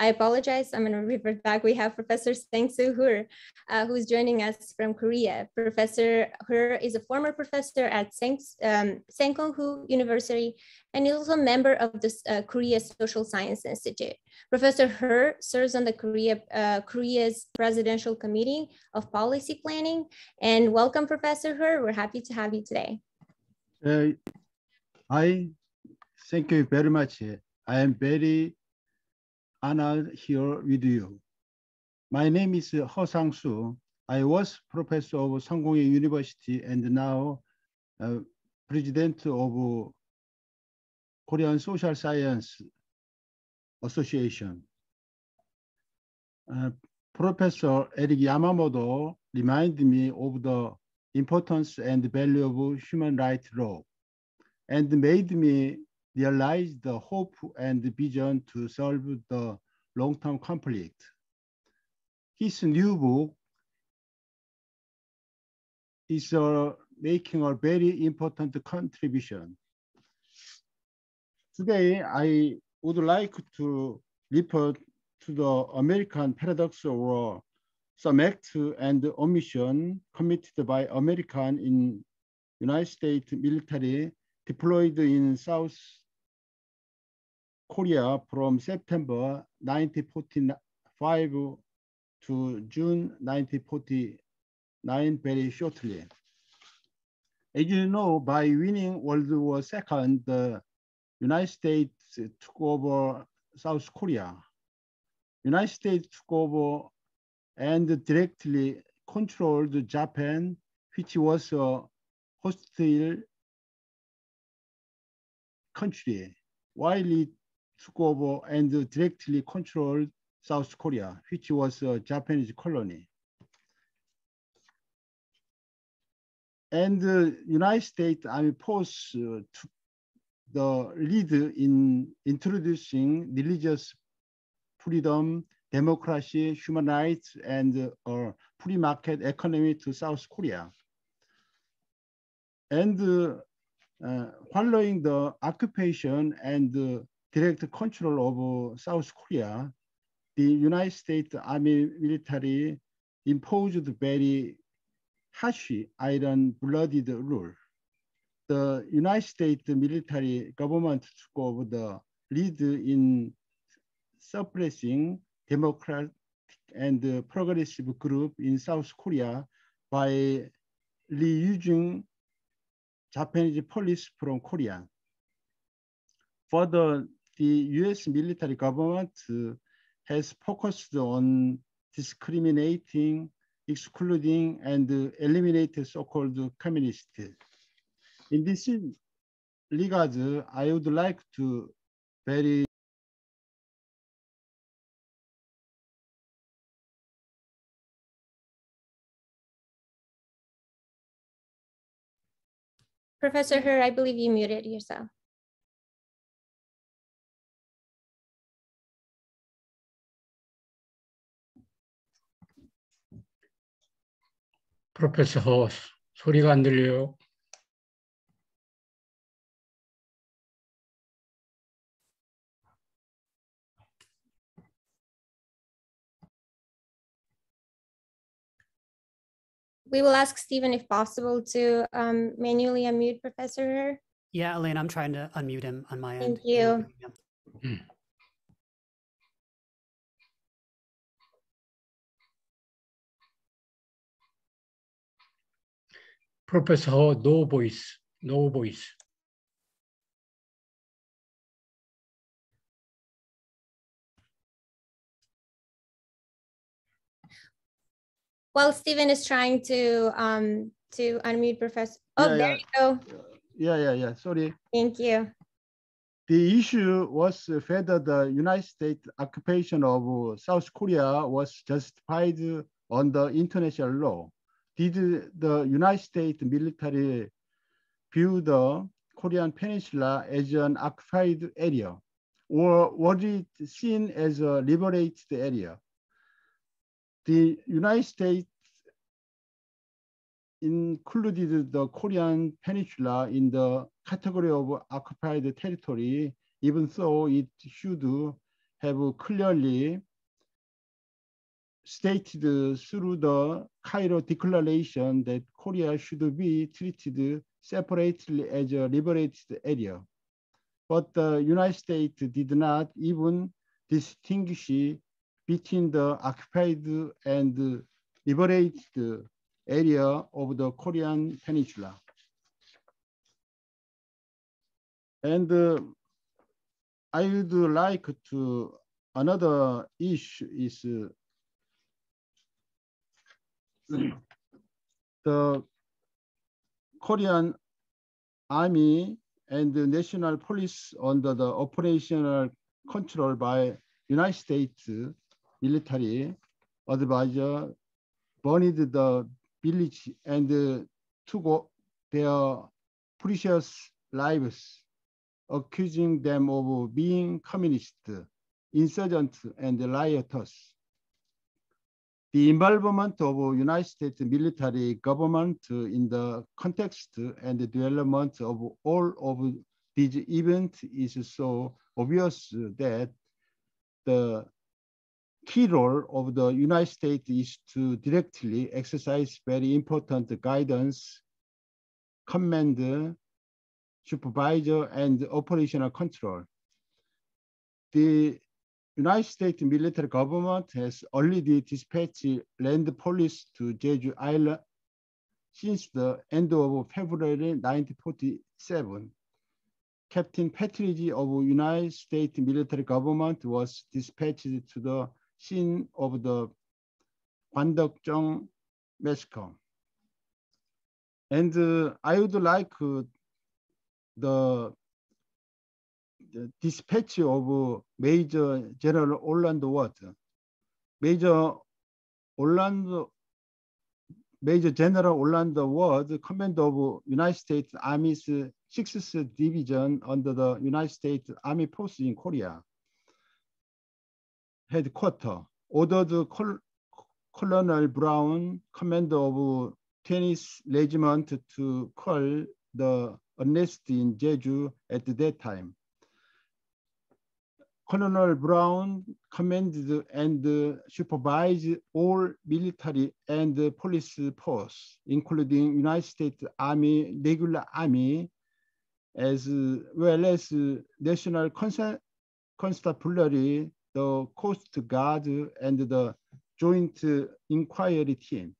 I apologize. I'm going to revert back. We have Professor Sangsu Hur, uh, who's joining us from Korea. Professor Hur is a former professor at um, Hu University and is also a member of the uh, Korea Social Science Institute. Professor Hur serves on the Korea, uh, Korea's Presidential Committee of Policy Planning. And welcome, Professor Hur. We're happy to have you today. Uh, I thank you very much. I am very honored here with you. My name is Ho Sang-soo. I was professor of Sangong University and now uh, president of Korean Social Science Association. Uh, Professor Eric Yamamoto reminded me of the importance and value of human rights law and made me realize the hope and the vision to solve the long-term conflict. His new book is uh, making a very important contribution. Today, I would like to refer to the American paradox or some act and omission committed by American in United States military deployed in South Korea from September 1945 to June 1949 very shortly. As you know, by winning World War II, the United States took over South Korea. United States took over and directly controlled Japan, which was a hostile country, while it took over and directly controlled South Korea, which was a Japanese colony. And the United States Army Force uh, took the lead in introducing religious freedom, democracy, human rights, and uh, free market economy to South Korea. And uh, uh, following the occupation and direct control of uh, South Korea, the United States Army military imposed very harsh iron-blooded rule. The United States military government took over the lead in suppressing democratic and progressive group in South Korea by reusing Japanese police from Korea. Further, the US military government uh, has focused on discriminating, excluding, and uh, eliminating so-called communists. In this regard, uh, I would like to very Professor Her, I believe you muted yourself. 프로페서 허 소리가 안 들려요. We will ask Stephen if possible to um, manually unmute Professor Her. Yeah, Elaine, I'm trying to unmute him on my end. Thank you. Yeah. Professor No Voice, No Voice. While Stephen is trying to um, to unmute Professor, oh, yeah, there yeah. you go. Yeah, yeah, yeah, sorry. Thank you. The issue was whether the United States occupation of South Korea was justified under international law. Did the United States military view the Korean Peninsula as an occupied area, or was it seen as a liberated area? The United States included the Korean Peninsula in the category of occupied territory, even though it should have clearly stated through the Cairo Declaration that Korea should be treated separately as a liberated area. But the United States did not even distinguish between the occupied and liberated area of the Korean Peninsula. And uh, I would like to, another issue is uh, the Korean Army and the National Police under the operational control by United States military advisor burned the village and took their precious lives, accusing them of being communist, insurgent, and rioters. The involvement of United States military government in the context and the development of all of these events is so obvious that the key role of the United States is to directly exercise very important guidance, command, supervisor, and operational control. The United States military government has already dispatched land police to Jeju Island since the end of February 1947. Captain Partridge of United States military government was dispatched to the scene of the Gwandeokjeong massacre. And uh, I would like uh, the dispatch of Major General Orlando Ward. Major Orlando, Major General Orlando Ward, commander of United States Army's 6th Division under the United States Army Force in Korea headquarters, ordered Col Colonel Brown, commander of 20th Regiment, to call the unrest in Jeju at that time. Colonel Brown commanded and supervised all military and police force, including United States Army, regular army, as well as National Constabulary, the Coast Guard, and the Joint Inquiry Team.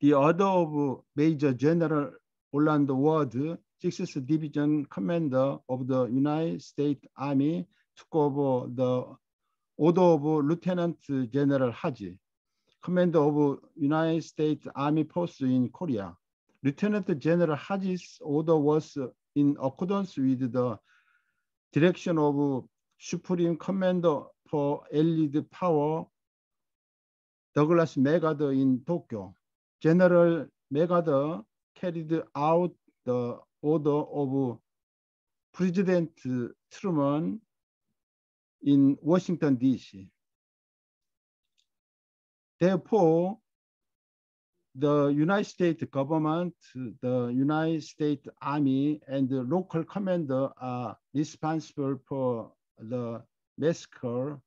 The order of Major General Orlando Ward, 6th Division Commander of the United States Army, took over the order of Lieutenant General Haji, Commander of United States Army Post in Korea. Lieutenant General Haji's order was in accordance with the direction of Supreme Commander for Allied Power, Douglas MacArthur in Tokyo. General MacArthur carried out the order of President Truman in Washington, D.C. Therefore, the United States government, the United States Army, and the local commander are responsible for the massacre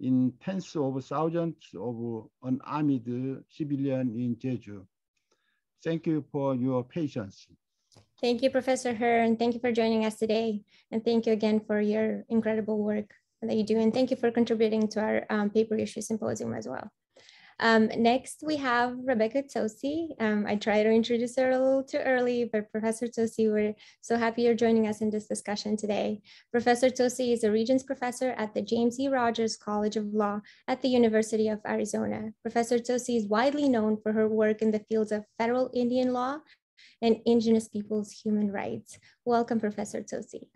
in tens of thousands of unarmed civilians in Jeju. Thank you for your patience. Thank you, Professor Hearn. Thank you for joining us today. And thank you again for your incredible work that you do. And thank you for contributing to our um, paper issue symposium as well. Um, next, we have Rebecca Tsosie. Um, I tried to introduce her a little too early, but Professor Tsosie, we're so happy you're joining us in this discussion today. Professor Tsosie is a Regents Professor at the James E. Rogers College of Law at the University of Arizona. Professor Tsosie is widely known for her work in the fields of federal Indian law and indigenous peoples' human rights. Welcome, Professor Tsosie.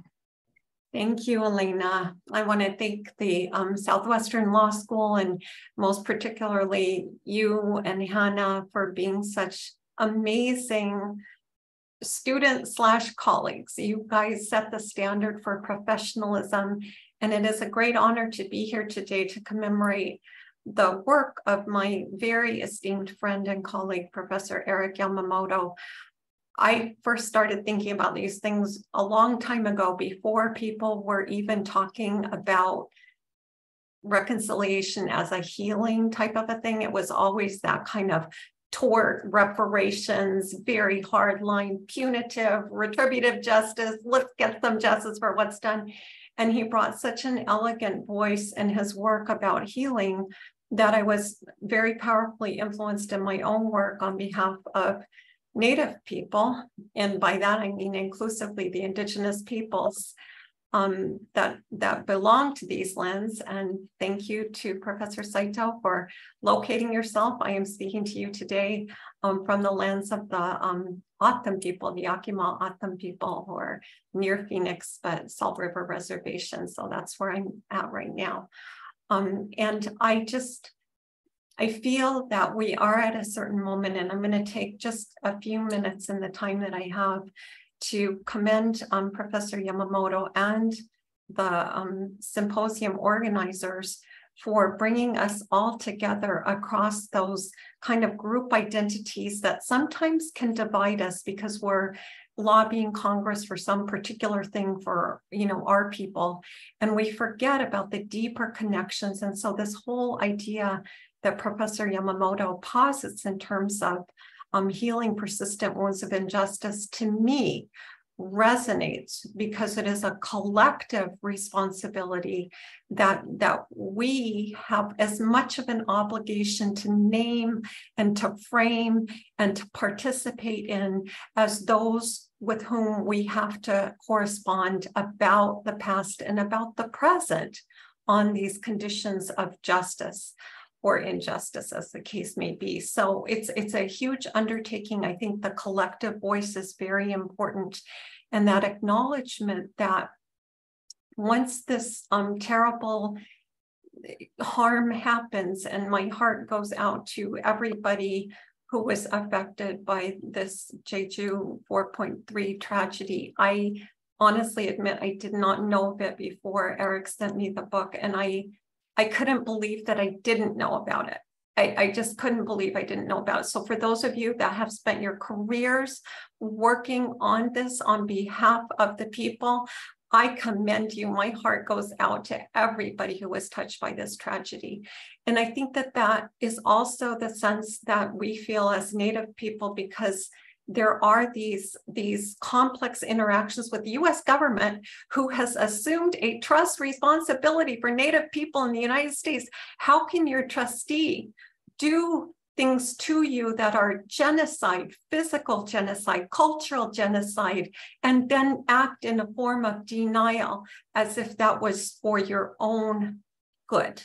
Thank you, Elena. I want to thank the um, Southwestern Law School and most particularly you and Hannah for being such amazing students slash colleagues. You guys set the standard for professionalism, and it is a great honor to be here today to commemorate the work of my very esteemed friend and colleague, Professor Eric Yamamoto, I first started thinking about these things a long time ago before people were even talking about reconciliation as a healing type of a thing. It was always that kind of tort reparations, very hard line, punitive, retributive justice. Let's get some justice for what's done. And he brought such an elegant voice in his work about healing that I was very powerfully influenced in my own work on behalf of Native people, and by that I mean inclusively the indigenous peoples um, that, that belong to these lands. And thank you to Professor Saito for locating yourself. I am speaking to you today um, from the lands of the um, people, the Akimel O'odham people who are near Phoenix, but Salt River Reservation. So that's where I'm at right now. Um, and I just, I feel that we are at a certain moment, and I'm going to take just a few minutes in the time that I have to commend um, Professor Yamamoto and the um, symposium organizers for bringing us all together across those kind of group identities that sometimes can divide us because we're lobbying Congress for some particular thing for you know our people and we forget about the deeper connections. And so this whole idea that Professor Yamamoto posits in terms of um, healing persistent wounds of injustice to me resonates because it is a collective responsibility that that we have as much of an obligation to name and to frame and to participate in as those with whom we have to correspond about the past and about the present on these conditions of justice or injustice as the case may be. So it's it's a huge undertaking. I think the collective voice is very important and that acknowledgement that once this um, terrible harm happens and my heart goes out to everybody who was affected by this Jeju 4.3 tragedy. I honestly admit I did not know of it before Eric sent me the book and I I couldn't believe that I didn't know about it. I, I, just couldn't believe I didn't know about it. So, for those of you that have spent your careers working on this on behalf of the people, I commend you. My heart goes out to everybody who was touched by this tragedy. And I think that that is also the sense that we feel as Native people because there are these, these complex interactions with the US government who has assumed a trust responsibility for Native people in the United States. How can your trustee do things to you that are genocide, physical genocide, cultural genocide, and then act in a form of denial as if that was for your own good.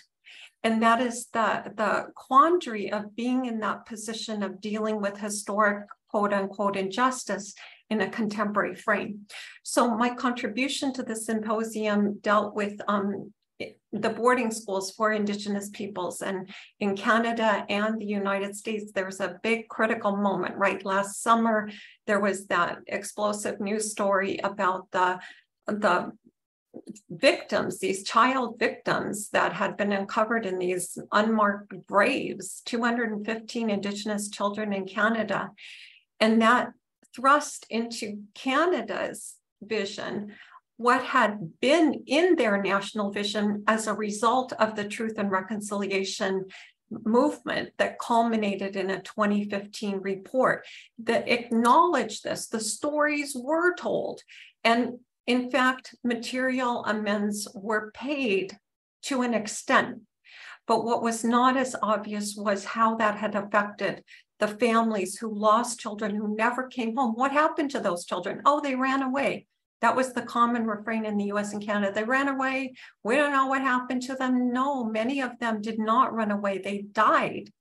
And that is the, the quandary of being in that position of dealing with historic quote unquote injustice in a contemporary frame. So my contribution to the symposium dealt with um, the boarding schools for Indigenous peoples. And in Canada and the United States, there's a big critical moment, right? Last summer, there was that explosive news story about the, the victims, these child victims that had been uncovered in these unmarked graves, 215 Indigenous children in Canada. And that thrust into Canada's vision what had been in their national vision as a result of the Truth and Reconciliation movement that culminated in a 2015 report that acknowledged this. The stories were told. And in fact, material amends were paid to an extent. But what was not as obvious was how that had affected the families who lost children who never came home. What happened to those children? Oh, they ran away. That was the common refrain in the US and Canada. They ran away. We don't know what happened to them. No, many of them did not run away. They died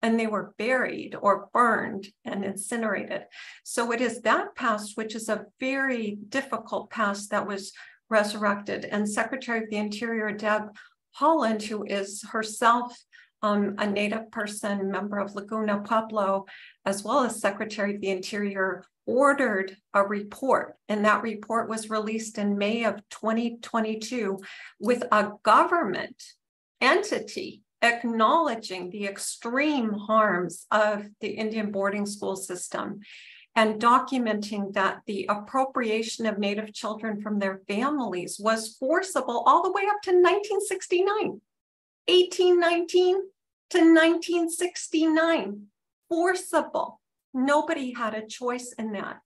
and they were buried or burned and incinerated. So it is that past, which is a very difficult past that was resurrected. And Secretary of the Interior, Deb Haaland, who is herself um, a Native person, member of Laguna Pueblo, as well as Secretary of the Interior ordered a report, and that report was released in May of 2022 with a government entity acknowledging the extreme harms of the Indian boarding school system and documenting that the appropriation of Native children from their families was forcible all the way up to 1969. 1819 to 1969, forcible. Nobody had a choice in that.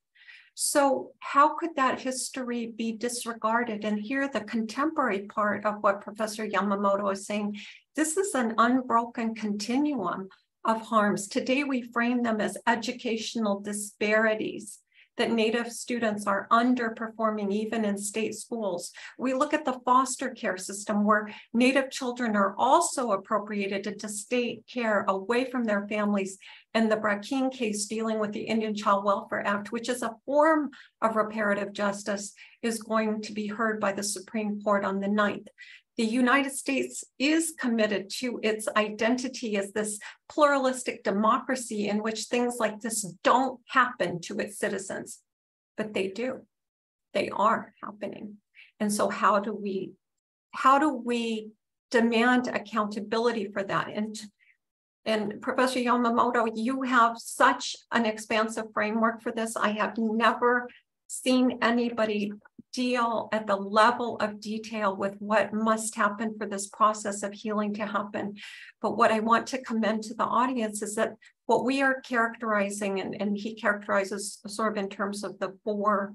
So, how could that history be disregarded? And here, the contemporary part of what Professor Yamamoto is saying this is an unbroken continuum of harms. Today, we frame them as educational disparities that Native students are underperforming even in state schools. We look at the foster care system where Native children are also appropriated into state care away from their families and the Brackeen case dealing with the Indian Child Welfare Act, which is a form of reparative justice, is going to be heard by the Supreme Court on the 9th the United States is committed to its identity as this pluralistic democracy in which things like this don't happen to its citizens, but they do. They are happening. And so how do we how do we demand accountability for that? And and Professor Yamamoto, you have such an expansive framework for this. I have never seen anybody deal at the level of detail with what must happen for this process of healing to happen. But what I want to commend to the audience is that what we are characterizing, and, and he characterizes sort of in terms of the four,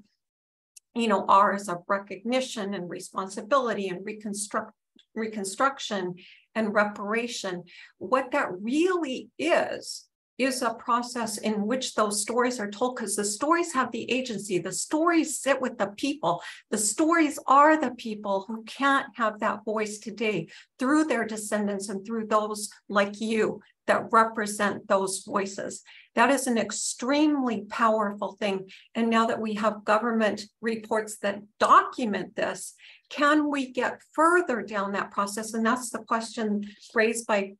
you know, R's of recognition and responsibility and reconstruct reconstruction and reparation, what that really is is a process in which those stories are told because the stories have the agency. The stories sit with the people. The stories are the people who can't have that voice today through their descendants and through those like you that represent those voices. That is an extremely powerful thing. And now that we have government reports that document this, can we get further down that process? And that's the question raised by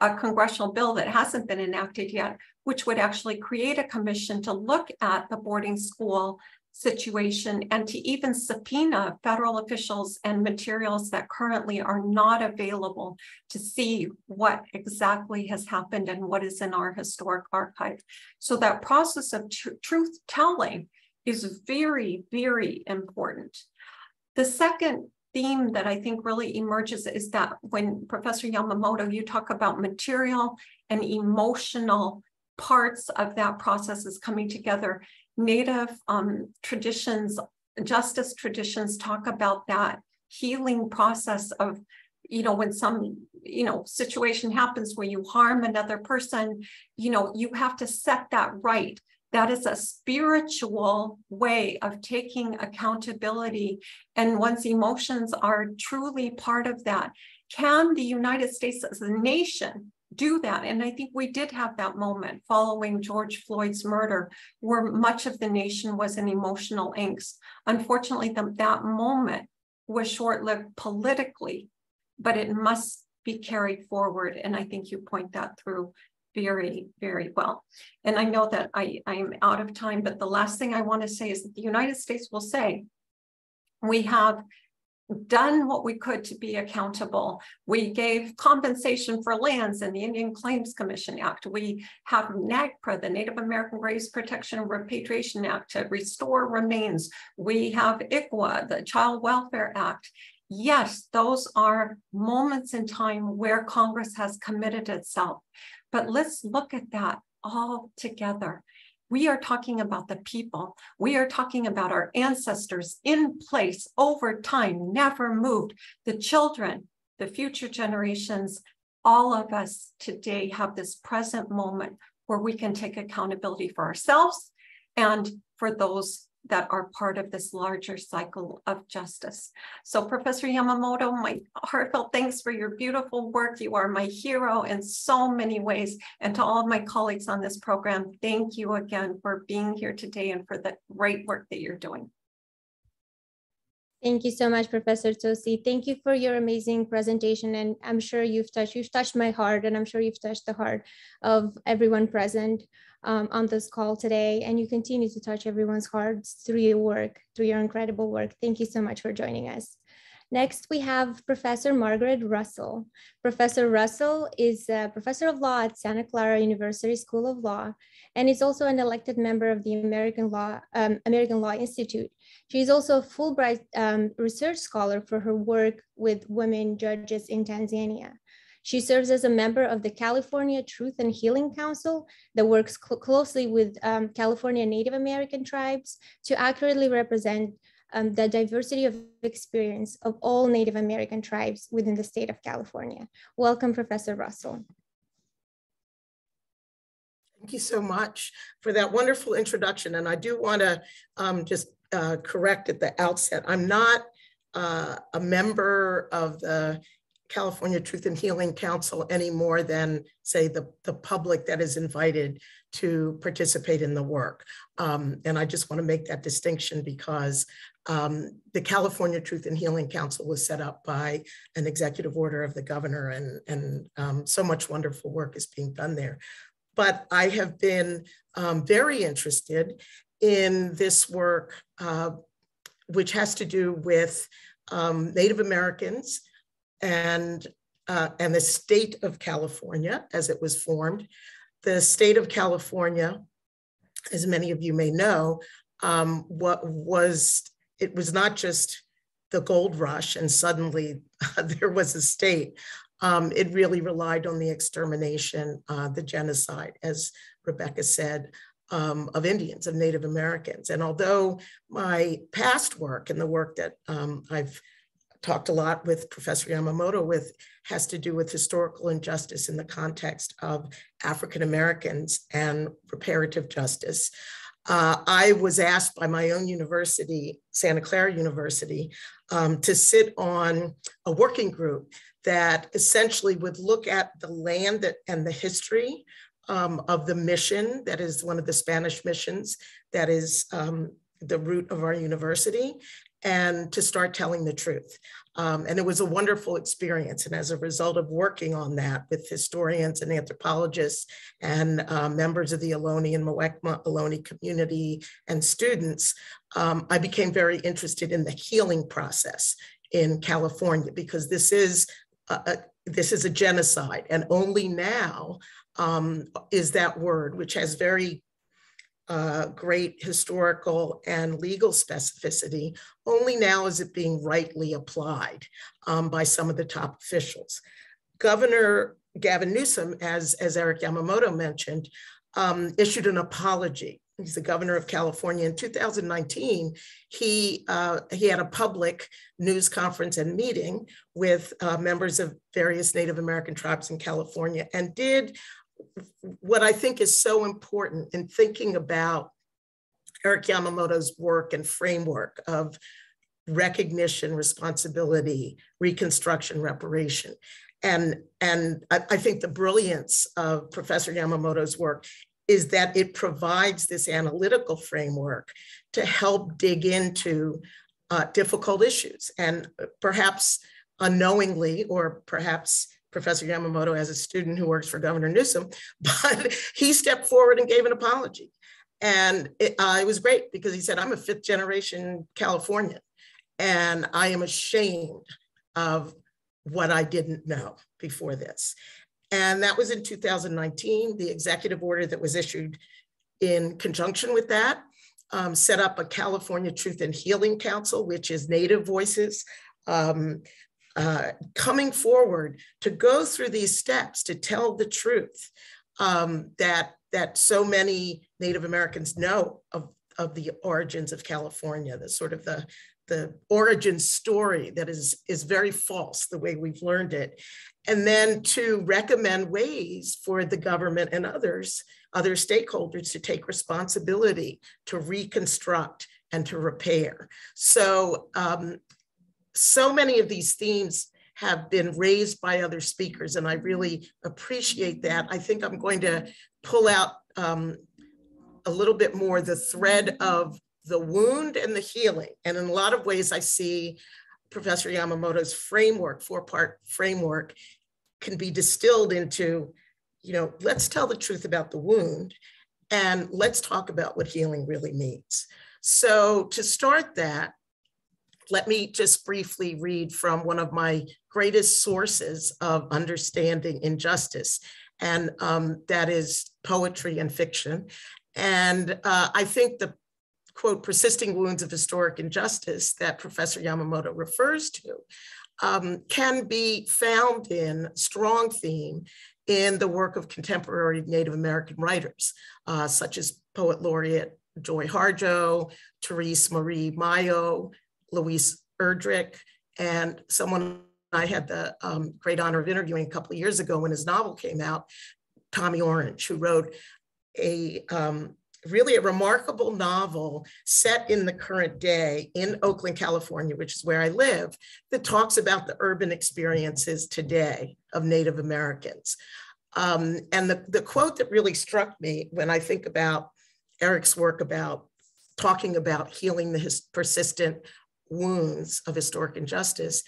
a congressional bill that hasn't been enacted yet, which would actually create a commission to look at the boarding school situation and to even subpoena federal officials and materials that currently are not available to see what exactly has happened and what is in our historic archive. So that process of tr truth telling is very, very important. The second theme that I think really emerges is that when Professor Yamamoto, you talk about material and emotional parts of that process is coming together. Native um, traditions, justice traditions talk about that healing process of you know when some you know situation happens where you harm another person you know you have to set that right that is a spiritual way of taking accountability. And one's emotions are truly part of that. Can the united states as a nation do that? And i think we did have that moment following george floyd's murder where much of the nation was in emotional angst. Unfortunately the, that moment was short-lived politically but it must be carried forward. And I think you point that through very, very well. And I know that I, I am out of time, but the last thing I want to say is that the United States will say, we have done what we could to be accountable. We gave compensation for lands in the Indian Claims Commission Act. We have NAGPRA, the Native American Graves Protection and Repatriation Act to restore remains. We have ICWA, the Child Welfare Act yes, those are moments in time where Congress has committed itself. But let's look at that all together. We are talking about the people. We are talking about our ancestors in place over time, never moved. The children, the future generations, all of us today have this present moment where we can take accountability for ourselves and for those that are part of this larger cycle of justice. So Professor Yamamoto, my heartfelt thanks for your beautiful work. You are my hero in so many ways. And to all of my colleagues on this program, thank you again for being here today and for the great work that you're doing. Thank you so much, Professor Tsosie. Thank you for your amazing presentation. And I'm sure you've touched, you've touched my heart and I'm sure you've touched the heart of everyone present um, on this call today, and you continue to touch everyone's hearts through your work, through your incredible work. Thank you so much for joining us. Next, we have Professor Margaret Russell. Professor Russell is a professor of law at Santa Clara University School of Law, and is also an elected member of the American Law, um, American Law Institute. She is also a Fulbright um, research scholar for her work with women judges in Tanzania. She serves as a member of the California Truth and Healing Council that works cl closely with um, California Native American tribes to accurately represent um, the diversity of experience of all Native American tribes within the state of California. Welcome, Professor Russell. Thank you so much for that wonderful introduction. And I do want to um, just uh, correct at the outset, I'm not uh, a member of the California Truth and Healing Council any more than, say, the, the public that is invited to participate in the work. Um, and I just want to make that distinction because um, the California Truth and Healing Council was set up by an executive order of the governor, and, and um, so much wonderful work is being done there. But I have been um, very interested in this work, uh, which has to do with um, Native Americans and, uh, and the state of California as it was formed. The state of California, as many of you may know, um, what was, it was not just the gold rush and suddenly there was a state. Um, it really relied on the extermination, uh, the genocide, as Rebecca said, um, of Indians, of Native Americans. And although my past work and the work that um, I've talked a lot with Professor Yamamoto with has to do with historical injustice in the context of African Americans and reparative justice. Uh, I was asked by my own university, Santa Clara University, um, to sit on a working group that essentially would look at the land that, and the history um, of the mission that is one of the Spanish missions that is um, the root of our university and to start telling the truth. Um, and it was a wonderful experience. And as a result of working on that with historians and anthropologists and uh, members of the Ohlone and Muwekma Ohlone community and students, um, I became very interested in the healing process in California because this is a, a this is a genocide. And only now um, is that word, which has very uh, great historical and legal specificity. Only now is it being rightly applied um, by some of the top officials. Governor Gavin Newsom, as, as Eric Yamamoto mentioned, um, issued an apology. He's the governor of California. In 2019, he, uh, he had a public news conference and meeting with uh, members of various Native American tribes in California and did what I think is so important in thinking about Eric Yamamoto's work and framework of recognition, responsibility, reconstruction, reparation. And, and I, I, think the brilliance of Professor Yamamoto's work is that it provides this analytical framework to help dig into uh, difficult issues. And perhaps unknowingly, or perhaps Professor Yamamoto as a student who works for Governor Newsom, but he stepped forward and gave an apology. And it, uh, it was great because he said, I'm a fifth generation Californian and I am ashamed of what I didn't know before this. And that was in 2019. The executive order that was issued in conjunction with that um, set up a California Truth and Healing Council, which is Native voices um, uh, coming forward to go through these steps to tell the truth um, that, that so many Native Americans know of, of the origins of California, the sort of the, the origin story that is, is very false the way we've learned it and then to recommend ways for the government and others, other stakeholders to take responsibility to reconstruct and to repair. So, um, so many of these themes have been raised by other speakers, and I really appreciate that. I think I'm going to pull out um, a little bit more the thread of the wound and the healing. And in a lot of ways, I see Professor Yamamoto's framework, four part framework, can be distilled into, you know, let's tell the truth about the wound and let's talk about what healing really means. So to start that, let me just briefly read from one of my greatest sources of understanding injustice, and um, that is poetry and fiction. And uh, I think the quote, persisting wounds of historic injustice that Professor Yamamoto refers to um, can be found in strong theme in the work of contemporary Native American writers, uh, such as poet laureate Joy Harjo, Terese Marie Mailhot, Louise Erdrich, and someone I had the um, great honor of interviewing a couple of years ago when his novel came out, Tommy Orange, who wrote a um, really a remarkable novel set in the current day in Oakland, California, which is where I live, that talks about the urban experiences today of Native Americans. Um, and the, the quote that really struck me when I think about Eric's work about talking about healing the his persistent wounds of historic injustice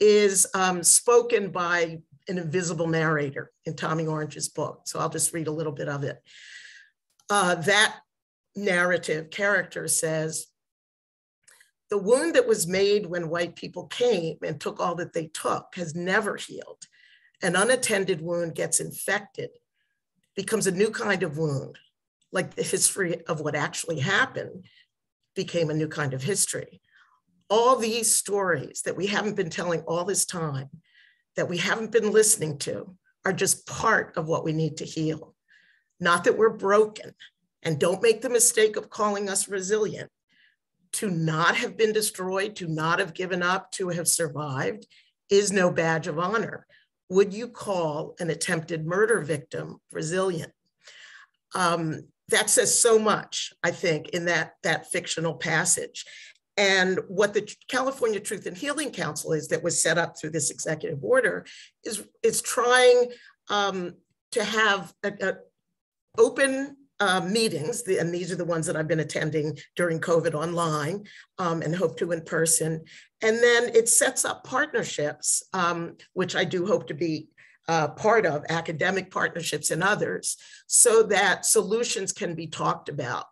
is um, spoken by an invisible narrator in Tommy Orange's book. So I'll just read a little bit of it. Uh, that narrative character says, the wound that was made when white people came and took all that they took has never healed. An unattended wound gets infected, becomes a new kind of wound, like the history of what actually happened became a new kind of history. All these stories that we haven't been telling all this time, that we haven't been listening to, are just part of what we need to heal. Not that we're broken, and don't make the mistake of calling us resilient. To not have been destroyed, to not have given up, to have survived is no badge of honor. Would you call an attempted murder victim resilient? Um, that says so much, I think, in that, that fictional passage. And what the California Truth and Healing Council is that was set up through this executive order is, is trying um, to have an open uh, meetings, the, and these are the ones that I've been attending during COVID online um, and hope to in person. And then it sets up partnerships, um, which I do hope to be uh, part of, academic partnerships and others, so that solutions can be talked about.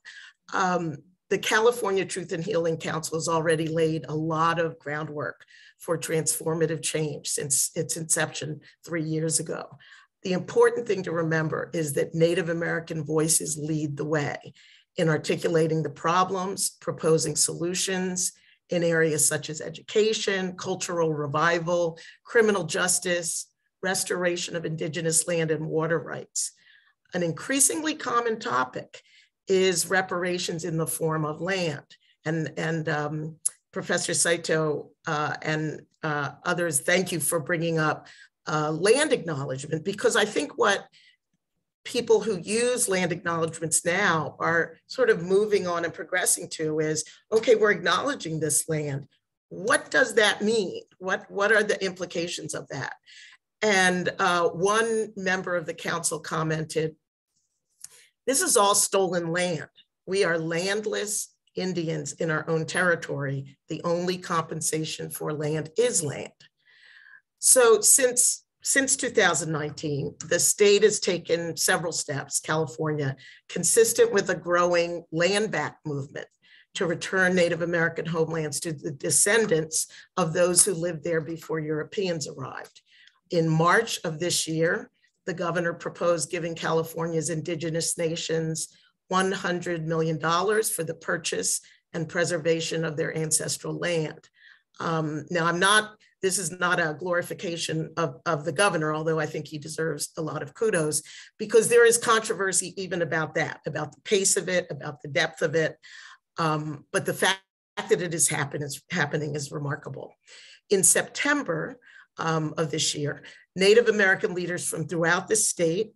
Um, the California Truth and Healing Council has already laid a lot of groundwork for transformative change since its inception three years ago the important thing to remember is that Native American voices lead the way in articulating the problems, proposing solutions in areas such as education, cultural revival, criminal justice, restoration of indigenous land and water rights. an increasingly common topic is reparations in the form of land. And, and um, Professor Saito uh, and uh, others, thank you for bringing up uh, land acknowledgement because I think what people who use land acknowledgements now are sort of moving on and progressing to is, okay, we're acknowledging this land. What does that mean? What, what are the implications of that? And uh, one member of the council commented, this is all stolen land. We are landless Indians in our own territory. The only compensation for land is land. So since since 2019, the state has taken several steps, California, consistent with a growing land back movement to return Native American homelands to the descendants of those who lived there before Europeans arrived. In March of this year, the governor proposed giving California's indigenous nations $100 million for the purchase and preservation of their ancestral land. Um, now, I'm not, this is not a glorification of, of the governor, although I think he deserves a lot of kudos, because there is controversy even about that, about the pace of it, about the depth of it. Um, but the fact that it is, happen happening is remarkable. In September um, of this year, Native American leaders from throughout the state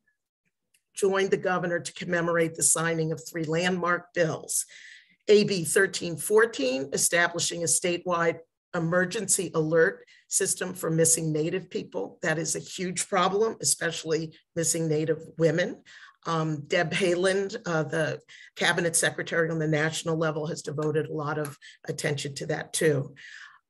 joined the governor to commemorate the signing of three landmark bills. AB 1314, establishing a statewide emergency alert system for missing Native people. That is a huge problem, especially missing Native women. Um, Deb Haaland, uh, the cabinet secretary on the national level, has devoted a lot of attention to that too.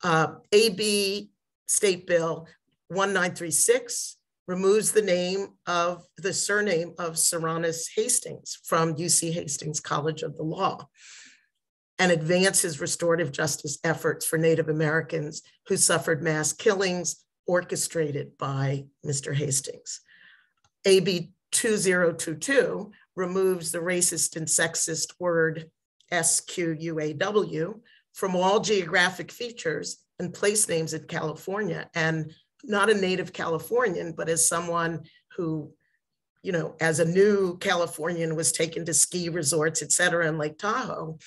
Uh, AB State Bill 1936 removes the name of the surname of Serranus Hastings from UC Hastings College of the Law and advances restorative justice efforts for Native Americans who suffered mass killings orchestrated by Mr. Hastings. AB 2022 removes the racist and sexist word SQUAW from all geographic features and place names in California. And not a native Californian, but as someone who, you know, as a new Californian was taken to ski resorts, et cetera, in Lake Tahoe,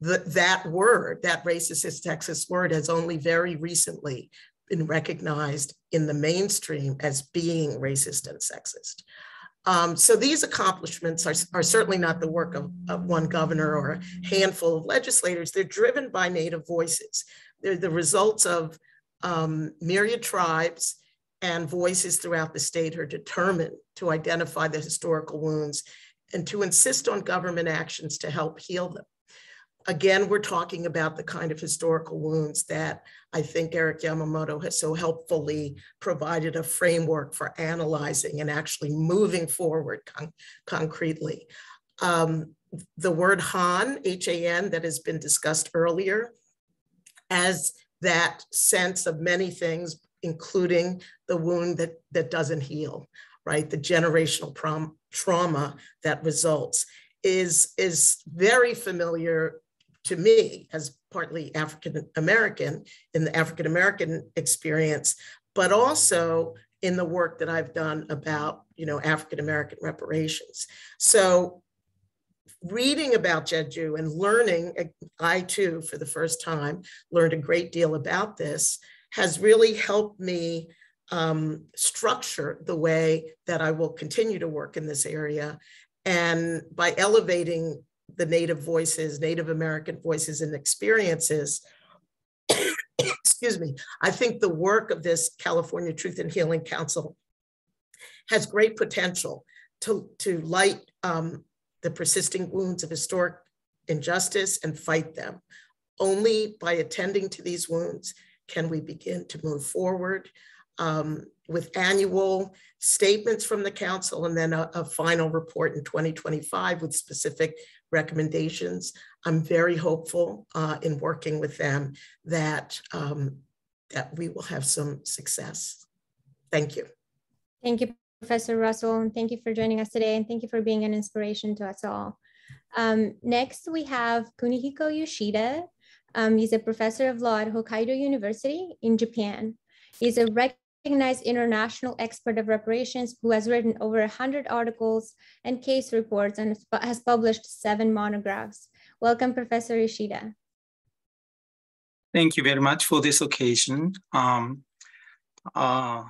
the, that word, that racist Texas word has only very recently been recognized in the mainstream as being racist and sexist. Um, so these accomplishments are, are certainly not the work of, of one governor or a handful of legislators. They're driven by Native voices. They're the results of um, myriad tribes and voices throughout the state are determined to identify the historical wounds and to insist on government actions to help heal them. Again, we're talking about the kind of historical wounds that I think Eric Yamamoto has so helpfully provided a framework for analyzing and actually moving forward con concretely. Um, the word Han, H-A-N, that has been discussed earlier, as that sense of many things, including the wound that, that doesn't heal, right? The generational trauma that results is, is very familiar to me as partly African American in the African American experience, but also in the work that I've done about, you know, African American reparations. So reading about Jeju and learning, I too, for the first time, learned a great deal about this, has really helped me um, structure the way that I will continue to work in this area. And by elevating the Native voices, Native American voices and experiences, excuse me, I think the work of this California Truth and Healing Council has great potential to, to light um, the persisting wounds of historic injustice and fight them. Only by attending to these wounds can we begin to move forward um, with annual statements from the council and then a, a, final report in 2025 with specific recommendations. I'm very hopeful uh, in working with them that, um, that we will have some success. Thank you. Thank you, Professor Russell, and thank you for joining us today, and thank you for being an inspiration to us all. Um, next, we have Kunihiko Yoshida. Um, he's a professor of law at Hokkaido University in Japan. He's a recognized international expert of reparations who has written over 100 articles and case reports and has published seven monographs. Welcome, Professor Yoshida. Thank you very much for this occasion. Um, uh,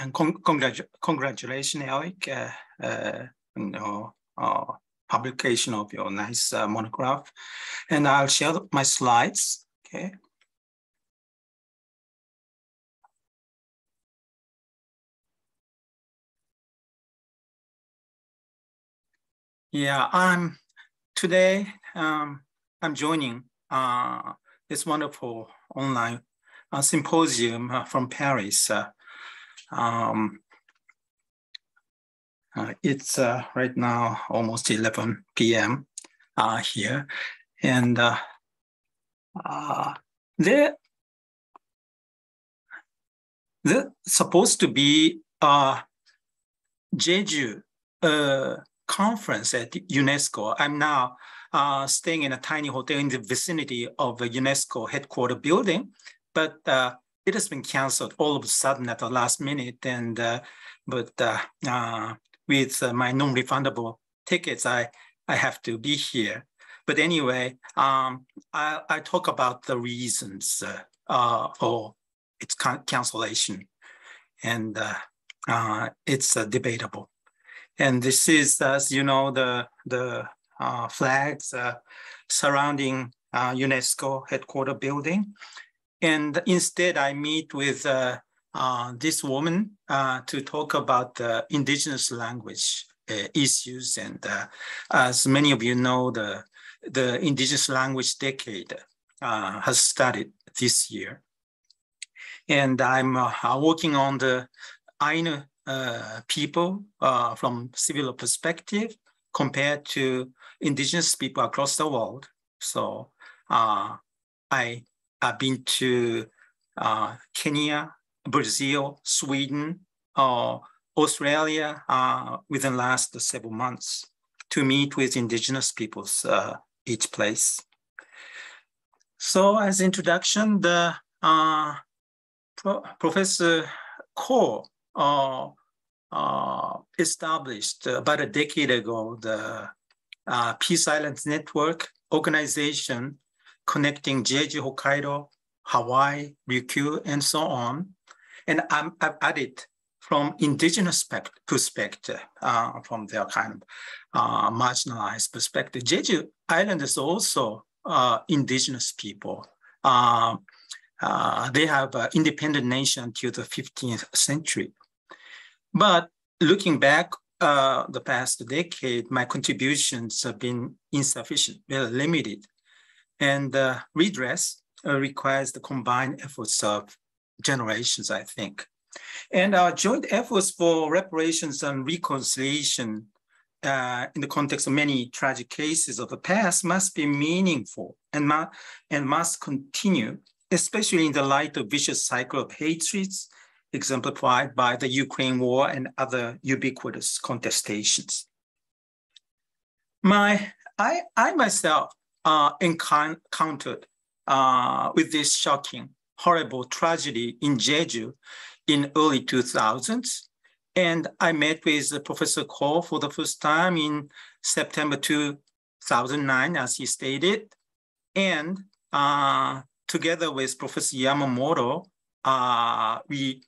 and con congratu congratulations, Eric, uh, uh, you know, uh, publication of your nice uh, monograph. And I'll share my slides, okay? Yeah, I'm today. Um, I'm joining uh, this wonderful online uh, symposium uh, from Paris. Uh, um, uh, it's uh, right now almost 11 p.m. here, and there, there's supposed to be a Jeju conference at UNESCO. I'm now uh, staying in a tiny hotel in the vicinity of a UNESCO headquarter building, but uh, it has been canceled all of a sudden at the last minute. And uh, but uh, uh, with uh, my non-refundable tickets, I I have to be here. But anyway, um, I, I talk about the reasons for its cancellation, and it's debatable. And this is, as you know, the, the uh, flags uh, surrounding uh, UNESCO headquarter building. And instead, I meet with uh, uh, this woman uh, to talk about the indigenous language issues. And as many of you know, the, the indigenous language decade has started this year. And I'm working on the Ainu uh, people uh, from civil perspective compared to indigenous people across the world. So uh, I have been to uh, Kenya, Brazil, Sweden, Australia within the last several months to meet with indigenous peoples each place. So as introduction, the Pro Professor Ko uh, uh, established about a decade ago the uh, Peace Islands Network organization connecting Jeju, Hokkaido, Hawaii, Ryukyu, and so on. And i have added from indigenous perspective, uh, from their kind of uh, marginalized perspective. Jeju Island is also uh, indigenous people. Uh, uh, they have an independent nation until the 15th century. But looking back uh, the past decade, my contributions have been insufficient, very limited. And uh, redress uh, requires the combined efforts of generations, I think. And our joint efforts for reparations and reconciliation uh, in the context of many tragic cases of the past must be meaningful and, and must continue, especially in the light of vicious cycle of hatreds exemplified by the Ukraine war and other ubiquitous contestations. My, I, I myself uh, encountered uh, with this shocking, horrible tragedy in Jeju in early 2000s. And I met with Professor Ko for the first time in September 2009, as he stated. And uh, together with Professor Yamamoto, uh, we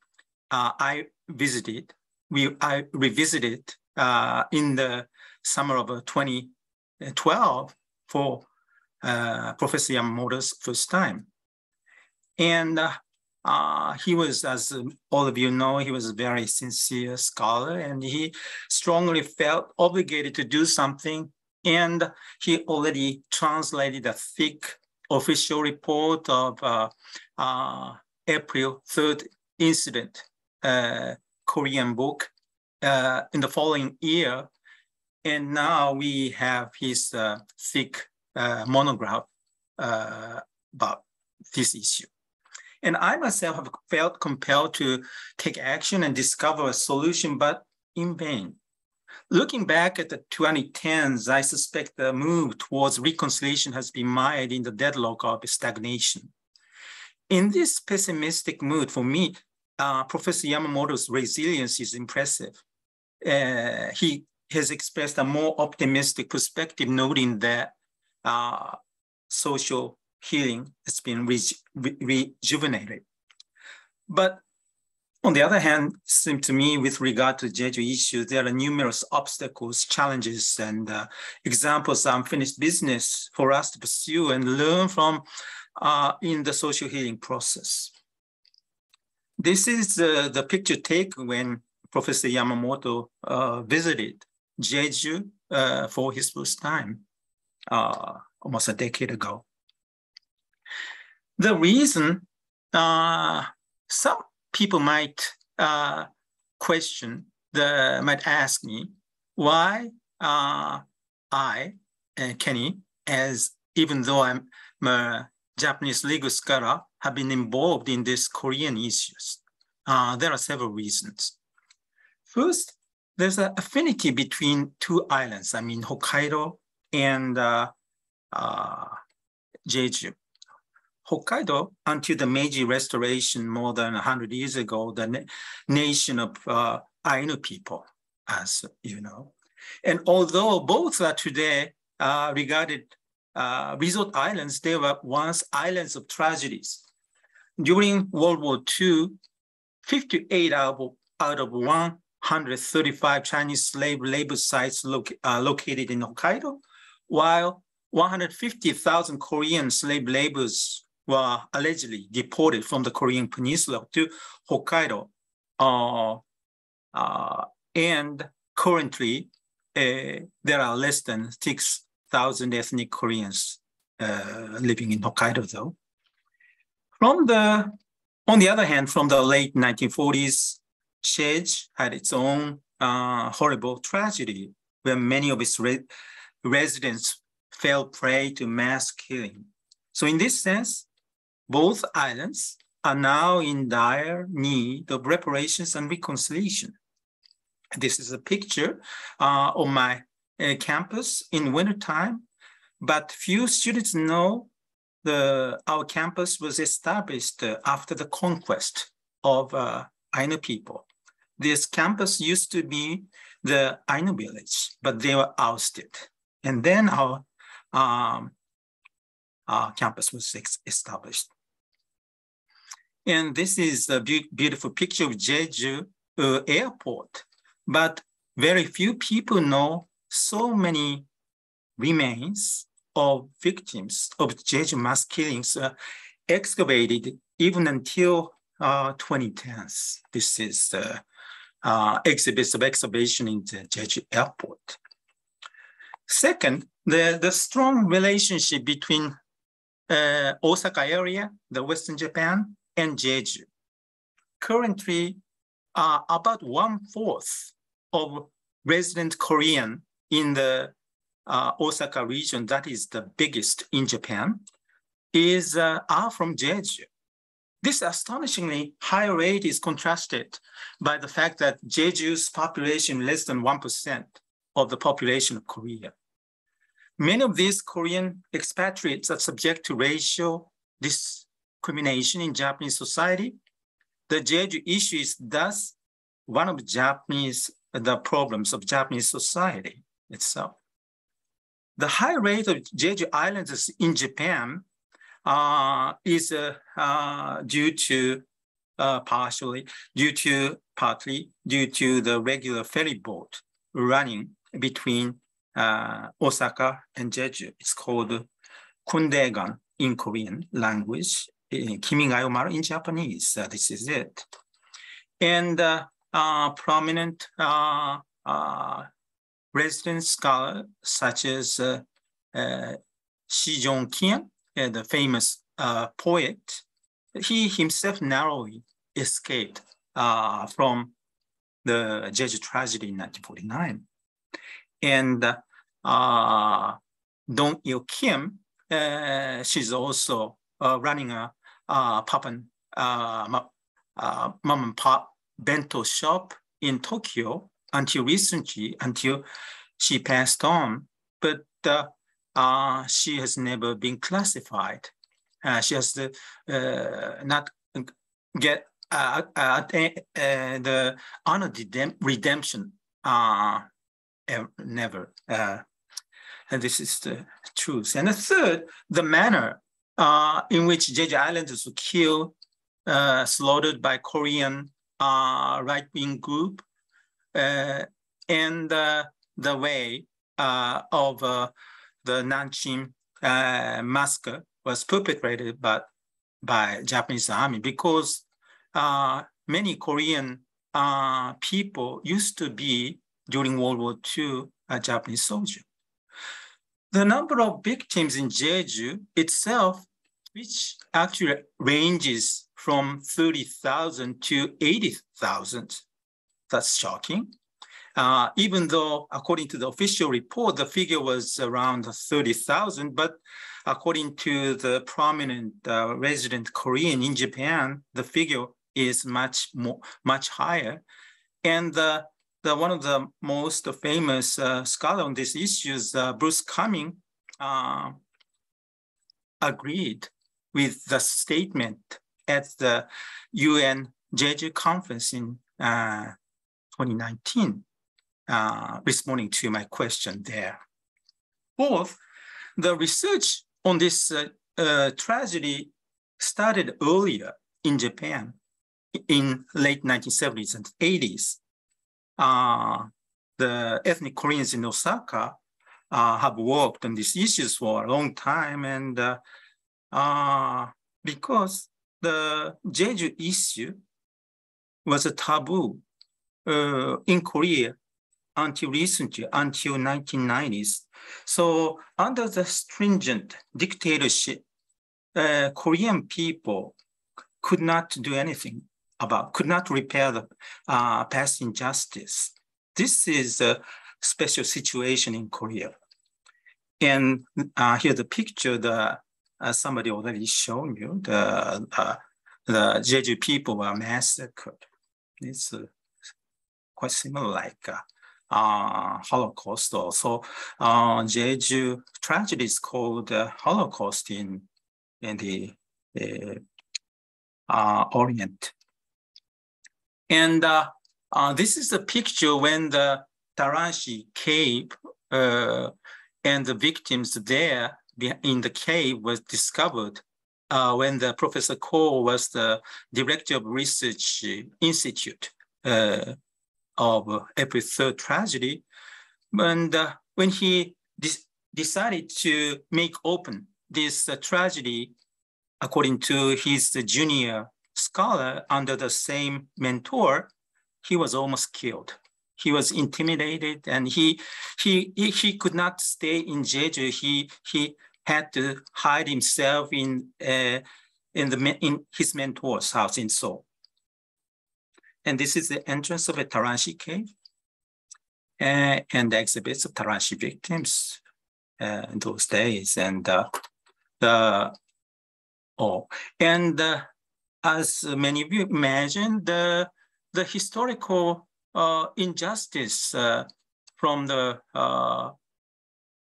uh, I visited, we I revisited uh, in the summer of 2012 for uh, Professor Yamamoto's first time. And uh, uh, he was, as all of you know, he was a very sincere scholar and he strongly felt obligated to do something. And he already translated a thick official report of uh, April 3rd incident uh, Korean book uh, in the following year. And now we have his uh, thick uh, monograph uh, about this issue. And I myself have felt compelled to take action and discover a solution, but in vain. Looking back at the 2010s, I suspect the move towards reconciliation has been mired in the deadlock of stagnation. In this pessimistic mood, for me, uh, Professor Yamamoto's resilience is impressive. Uh, he has expressed a more optimistic perspective, noting that uh, social healing has been re rejuvenated. But on the other hand, it seems to me with regard to Jeju issues, there are numerous obstacles, challenges, and uh, examples of unfinished business for us to pursue and learn from uh, in the social healing process. This is uh, the picture taken when Professor Yamamoto uh, visited Jeju uh, for his first time uh, almost a decade ago. The reason uh, some people might uh, question, the, might ask me why I and Kenny, as even though I'm a Japanese legal scholar, have been involved in these Korean issues. Uh, there are several reasons. First, there's an affinity between two islands, I mean, Hokkaido and uh, uh, Jeju. Hokkaido, until the Meiji Restoration more than 100 years ago, the na nation of uh, Ainu people, as you know. And although both are today uh, regarded uh, resort islands, they were once islands of tragedies. During World War II, 58 out of, out of 135 Chinese slave labor sites uh, located in Hokkaido, while 150,000 Korean slave laborers were allegedly deported from the Korean peninsula to Hokkaido. Uh, uh, and currently, uh, there are less than 6,000 ethnic Koreans uh, living in Hokkaido, though. From the, on the other hand, from the late 1940s, Jeju had its own uh, horrible tragedy where many of its re residents fell prey to mass killing. So in this sense, both islands are now in dire need of reparations and reconciliation. This is a picture uh, of my uh, campus in wintertime, but few students know the, our campus was established uh, after the conquest of uh, Ainu people. This campus used to be the Ainu village, but they were ousted. And then our um, uh, campus was established. And this is a be beautiful picture of Jeju uh, airport, but very few people know so many remains of victims of Jeju mass killings uh, excavated even until uh, 2010s. This is the uh, exhibits of excavation in the Jeju airport. Second, the, the strong relationship between uh, Osaka area, the Western Japan, and Jeju. Currently, uh, about one-fourth of resident Korean in the uh, Osaka region, that is the biggest in Japan, is uh, are from Jeju. This astonishingly high rate is contrasted by the fact that Jeju's population less than 1% of the population of Korea. Many of these Korean expatriates are subject to racial discrimination in Japanese society. The Jeju issue is thus one of Japanese, the problems of Japanese society itself. The high rate of Jeju Islanders in Japan uh, is uh, uh, due to uh, partially due to partly due to the regular ferry boat running between uh, Osaka and Jeju. It's called Kundaegan in Korean language, Kimigayo Maru in Japanese. Uh, this is it. And uh, prominent uh, uh, resident scholars such as Shi Jong-kim, the famous poet, he himself narrowly escaped from the Jeju tragedy in 1949 and uh, Dong Il Kim, uh, she's also uh, running a pop and, uh, uh, mom and pop bento shop in Tokyo until recently, until she passed on. But uh, she has never been classified. she has not get the honor redemption uh, never. Uh, and this is the truth. And the third, the manner uh, in which Jeju Islanders were killed, uh, slaughtered by Korean uh, right-wing group, uh, and the way uh, of uh, the Nanjing massacre was perpetrated by, by Japanese army because many Korean people used to be during World War II a Japanese soldier. The number of victims in Jeju itself, which actually ranges from 30,000 to 80,000, that's shocking. Uh, even though according to the official report, the figure was around 30,000, but according to the prominent uh, resident Korean in Japan, the figure is much more, much higher. And the the one of the most famous uh, scholar on these issues, uh, Bruce Cumings, uh, agreed with the statement at the UN Jeju conference in uh, 2019, uh, responding to my question there. Fourth, the research on this uh, tragedy started earlier in Japan in late 1970s and 80s uh, the ethnic Koreans in Osaka uh, have worked on these issues for a long time. And uh, uh because the Jeju issue was a taboo uh, in Korea until recently, until 1990s. So under the stringent dictatorship, uh, Korean people could not do anything about could not repair the uh, past injustice. This is a special situation in Korea. And uh, here the picture that uh, somebody already shown you, the, uh, the Jeju people were massacred. It's uh, quite similar like uh, uh, Holocaust also. Uh, Jeju tragedy is called Holocaust in, in the Orient. And uh, uh, this is the picture when the Darangshi cave uh, and the victims there in the cave was discovered uh, when the Professor Ko was the director of research institute uh, of April 3rd tragedy. And uh, when he decided to make open this tragedy according to his junior scholar under the same mentor, he was almost killed. He was intimidated and he, he, he, could not stay in Jeju. He, he had to hide himself in, uh, in, the, in his mentor's house in Seoul. And this is the entrance of a Darangshi cave uh, and the exhibits of Darangshi victims uh, in those days. And uh, the, oh, and uh, as many of you imagine, the, the historical uh, injustice uh, from the uh,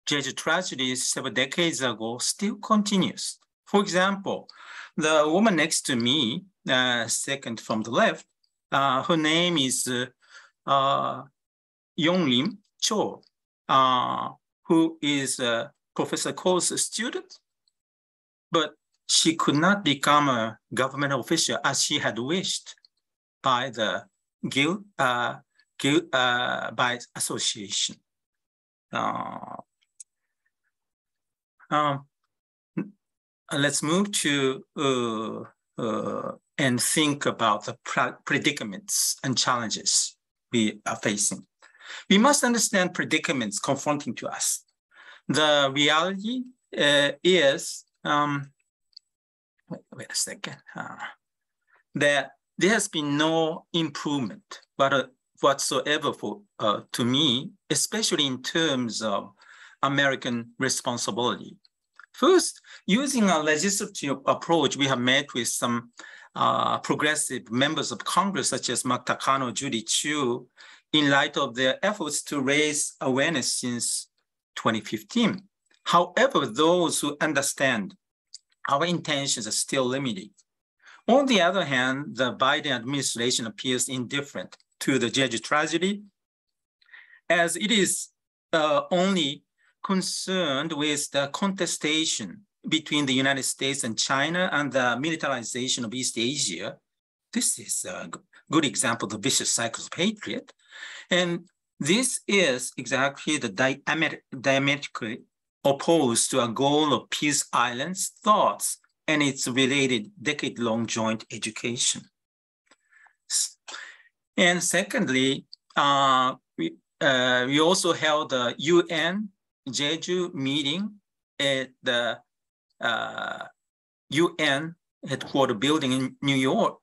Jeju tragedies several decades ago still continues. For example, the woman next to me, uh, second from the left, uh, her name is uh, Yonglim Cho, uh, who is Professor Ko's student. But she could not become a government official as she had wished by the guild, uh, guild uh, by association. Uh, um, let's move to uh, uh, and think about the predicaments and challenges we are facing. We must understand predicaments confronting to us. The reality uh, is um, wait, wait a second, uh, that there has been no improvement but, uh, whatsoever for uh, to me, especially in terms of American responsibility. First, using a legislative approach, we have met with some uh, progressive members of Congress, such as Mark Takano, Judy Chu, in light of their efforts to raise awareness since 2015. However, those who understand our intentions are still limited. On the other hand, the Biden administration appears indifferent to the Jeju tragedy, as it is uh, only concerned with the contestation between the United States and China and the militarization of East Asia. This is a good example of the vicious cycle of hatred. And this is exactly the diametrically opposed to a goal of peace islands thoughts and its related decade-long joint education. And secondly, uh, we, uh, we also held a UN Jeju meeting at the uh, UN headquarter building in New York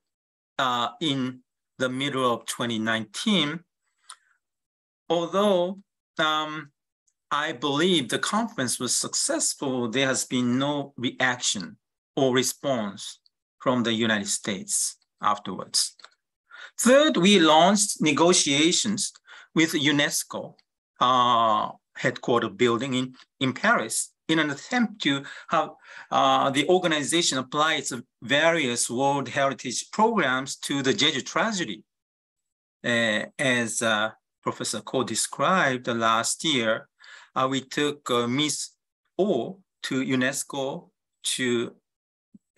uh, in the middle of 2019. Although um, I believe the conference was successful, there has been no reaction or response from the United States afterwards. Third, we launched negotiations with UNESCO uh, headquarter building in, in Paris in an attempt to have uh, the organization apply its various World Heritage programs to the Jeju tragedy. Uh, as uh, Professor Ko described last year, uh, we took uh, Miss O to UNESCO to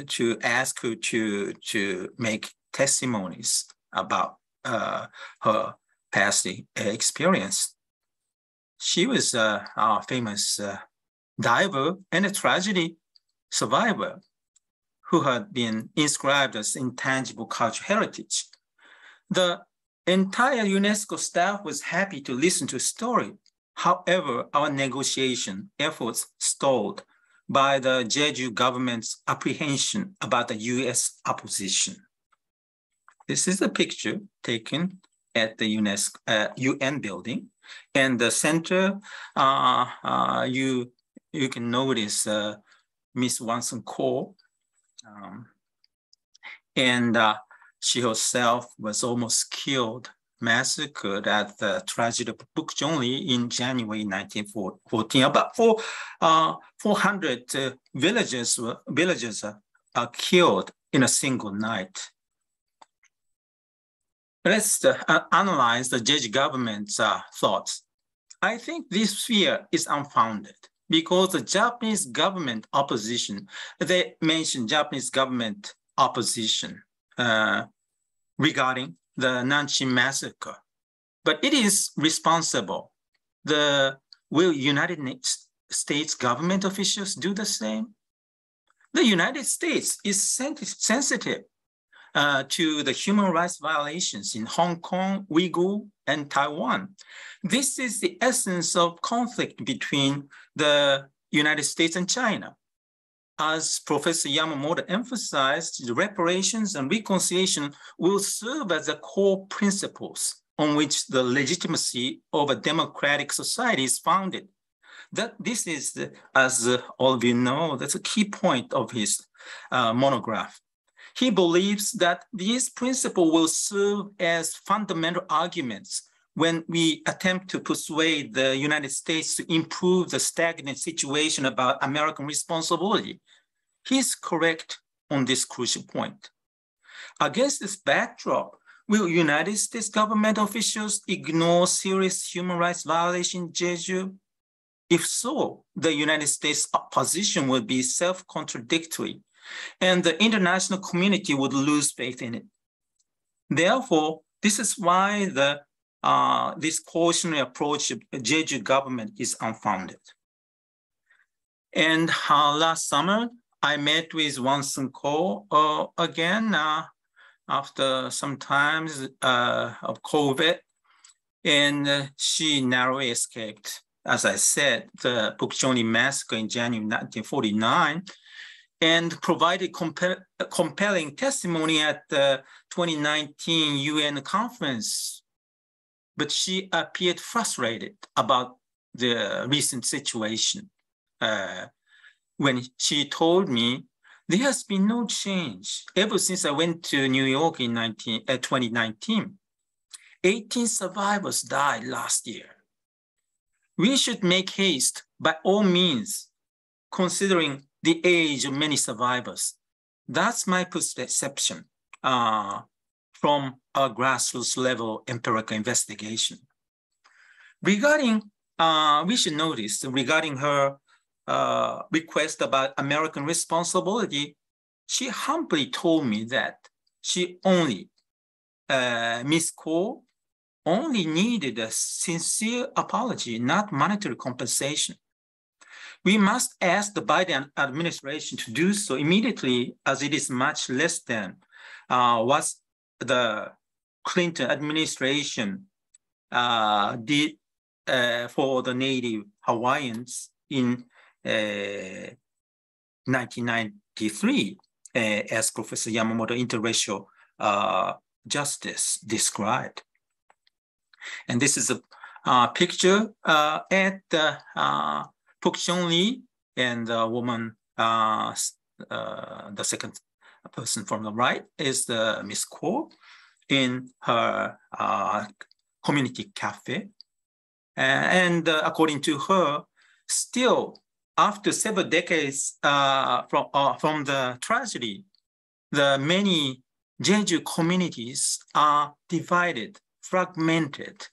to ask her to to make testimonies about uh, her past experience. She was uh, our famous uh, diver and a tragedy survivor who had been inscribed as intangible cultural heritage. The entire UNESCO staff was happy to listen to a story. However, our negotiation efforts stalled by the Jeju government's apprehension about the US opposition. This is a picture taken at the UNESCO, uh, UN building. And the center, uh, uh, you you can notice uh, Miss Wanson Ko. Um, and uh, she herself was almost killed, massacred at the tragedy of Bukchon-ri in January 1914. About four, uh, 400 uh, villagers, were, villagers are, are killed in a single night. Let's uh, analyze the Jeju government's uh, thoughts. I think this fear is unfounded because the Japanese government opposition, they mentioned Japanese government opposition uh, regarding the Nanjing massacre. But it is responsible. The will United States government officials do the same? The United States is sensitive uh, to the human rights violations in Hong Kong, Uyghur, and Taiwan. This is the essence of conflict between the United States and China. As Professor Yamamoto emphasized, the reparations and reconciliation will serve as the core principles on which the legitimacy of a democratic society is founded. That this is, as all of you know, that's a key point of his uh, monograph. He believes that these principles will serve as fundamental arguments when we attempt to persuade the United States to improve the stagnant situation about American responsibility. He's correct on this crucial point. Against this backdrop, will United States government officials ignore serious human rights violation in Jeju? If so, the United States position would be self-contradictory and the international community would lose faith in it. Therefore, this is why the uh, this cautionary approach of Jeju government is unfounded. And uh, last summer, I met with Wanson Ko uh, again uh, after some times uh, of COVID, and uh, she narrowly escaped, as I said, the Bukchon-ri massacre in January 1949 and provided compelling testimony at the 2019 UN conference. But she appeared frustrated about the recent situation. Uh, when she told me, there has been no change ever since I went to New York in 19, uh, 2019. 18 survivors died last year. We should make haste by all means, considering the age of many survivors. That's my perception uh, from a grassroots level empirical investigation. Regarding, uh, we should notice regarding her uh, request about American responsibility, she humbly told me that she only, uh, Miss Ko only needed a sincere apology, not monetary compensation. We must ask the Biden administration to do so immediately as it is much less than uh, the Clinton administration uh, did uh, for the Native Hawaiians in 1993, uh, uh, as Professor Yamamoto interracial uh, justice described. And this is a picture at the Puk Lee and the woman, the second person from the right is the Miss Ko in her community cafe. And uh, according to her, still after several decades uh, from, uh, from the tragedy, the many Jeju communities are divided, fragmented,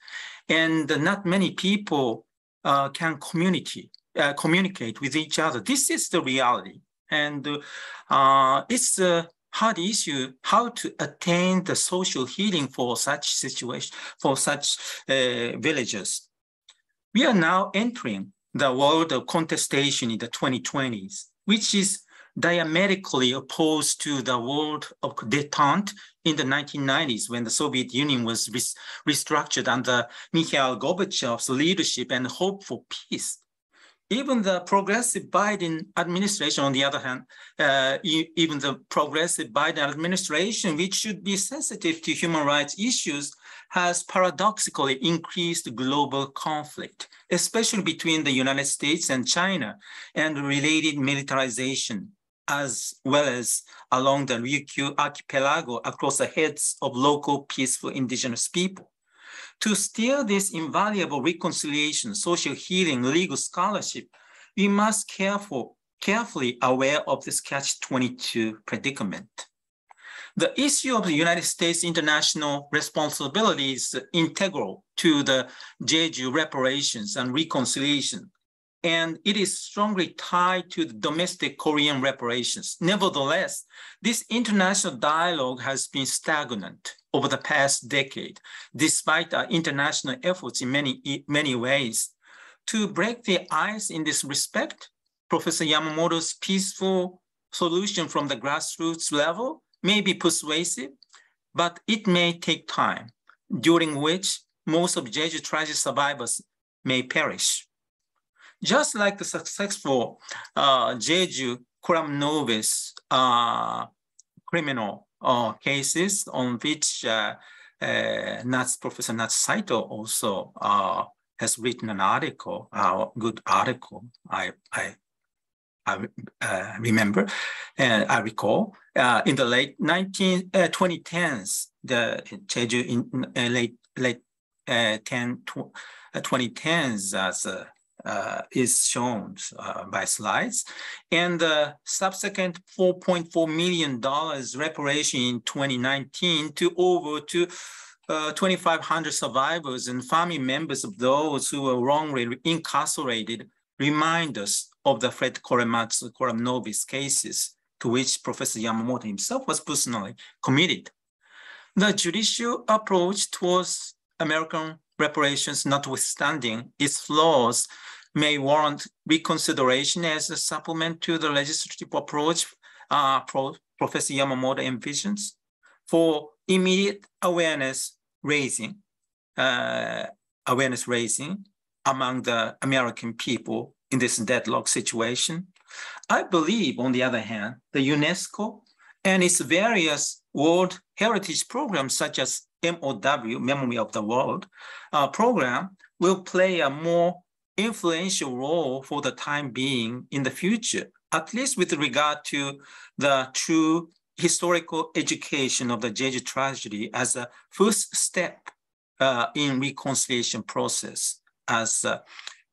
and not many people uh, can community, uh, communicate with each other. This is the reality. And uh, it's a hard issue how to attain the social healing for such situation, for such uh, villages. We are now entering the world of contestation in the 2020s, which is diametrically opposed to the world of detente in the 1990s when the Soviet Union was restructured under Mikhail Gorbachev's leadership and hope for peace. Even the progressive Biden administration, on the other hand, uh, even the progressive Biden administration, which should be sensitive to human rights issues, has paradoxically increased global conflict, especially between the United States and China and related militarization, as well as along the Ryukyu archipelago across the heads of local peaceful indigenous people. To steer this invaluable reconciliation, social healing, legal scholarship, we must careful, carefully aware of this catch-22 predicament. The issue of the United States international responsibility is integral to the Jeju reparations and reconciliation, and it is strongly tied to the domestic Korean reparations. Nevertheless, this international dialogue has been stagnant over the past decade, despite our international efforts in many, many ways. To break the ice in this respect, Professor Yamamoto's peaceful solution from the grassroots level may be persuasive, but it may take time, during which most of Jeju tragedy survivors may perish. Just like the successful uh, Jeju coram nobis uh, criminal uh, cases on which uh, uh, Nats, Professor Natsu Saito also uh, has written an article, a good article. I, I I uh, remember, and I recall, uh, in the late 19, uh, 2010s, the Jeju in uh, late late uh, 10, 2010s as uh, is shown by slides, and the subsequent 4.4 million dollars reparation in 2019 to over to uh, 2,500 survivors and family members of those who were wrongly incarcerated remind us of the Fred Korematsu Coram Nobis cases to which Professor Yamamoto himself was personally committed. The judicial approach towards American reparations, notwithstanding its flaws, may warrant reconsideration as a supplement to the legislative approach uh, Pro Professor Yamamoto envisions for immediate awareness raising, uh, awareness raising among the American people in this deadlock situation. I believe, on the other hand, the UNESCO and its various World Heritage programs, such as MOW, Memory of the World uh, program, will play a more influential role for the time being in the future, at least with regard to the true historical education of the Jeju tragedy as a first step uh, in reconciliation process, as uh,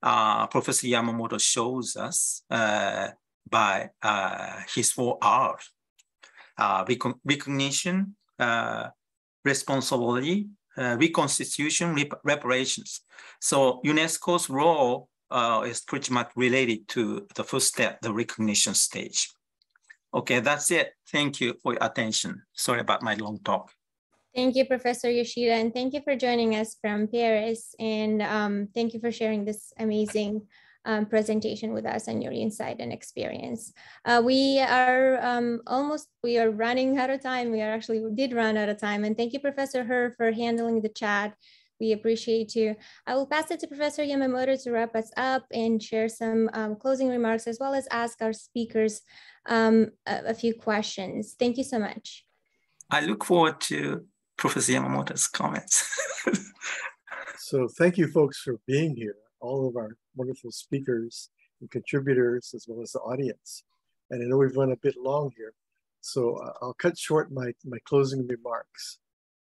uh, Professor Yamamoto shows us uh, by uh, his four R's. uh, recognition, responsibility, uh, reconstitution, rep- reparations. So UNESCO's role uh, is pretty much related to the first step, the recognition stage. Okay, that's it. Thank you for your attention. Sorry about my long talk. Thank you, Professor Yoshida, and thank you for joining us from Paris. And um, thank you for sharing this amazing um, presentation with us and your insight and experience. Uh, we are um, almost, we are running out of time. We are actually, we did run out of time. And thank you, Professor Her, for handling the chat. We appreciate you. I will pass it to Professor Yamamoto to wrap us up and share some um, closing remarks, as well as ask our speakers um, a, a few questions. Thank you so much. I look forward to Professor Yamamoto's comments. so thank you folks for being here, all of our wonderful speakers and contributors, as well as the audience. And I know we've run a bit long here, so uh, I'll cut short my, my closing remarks.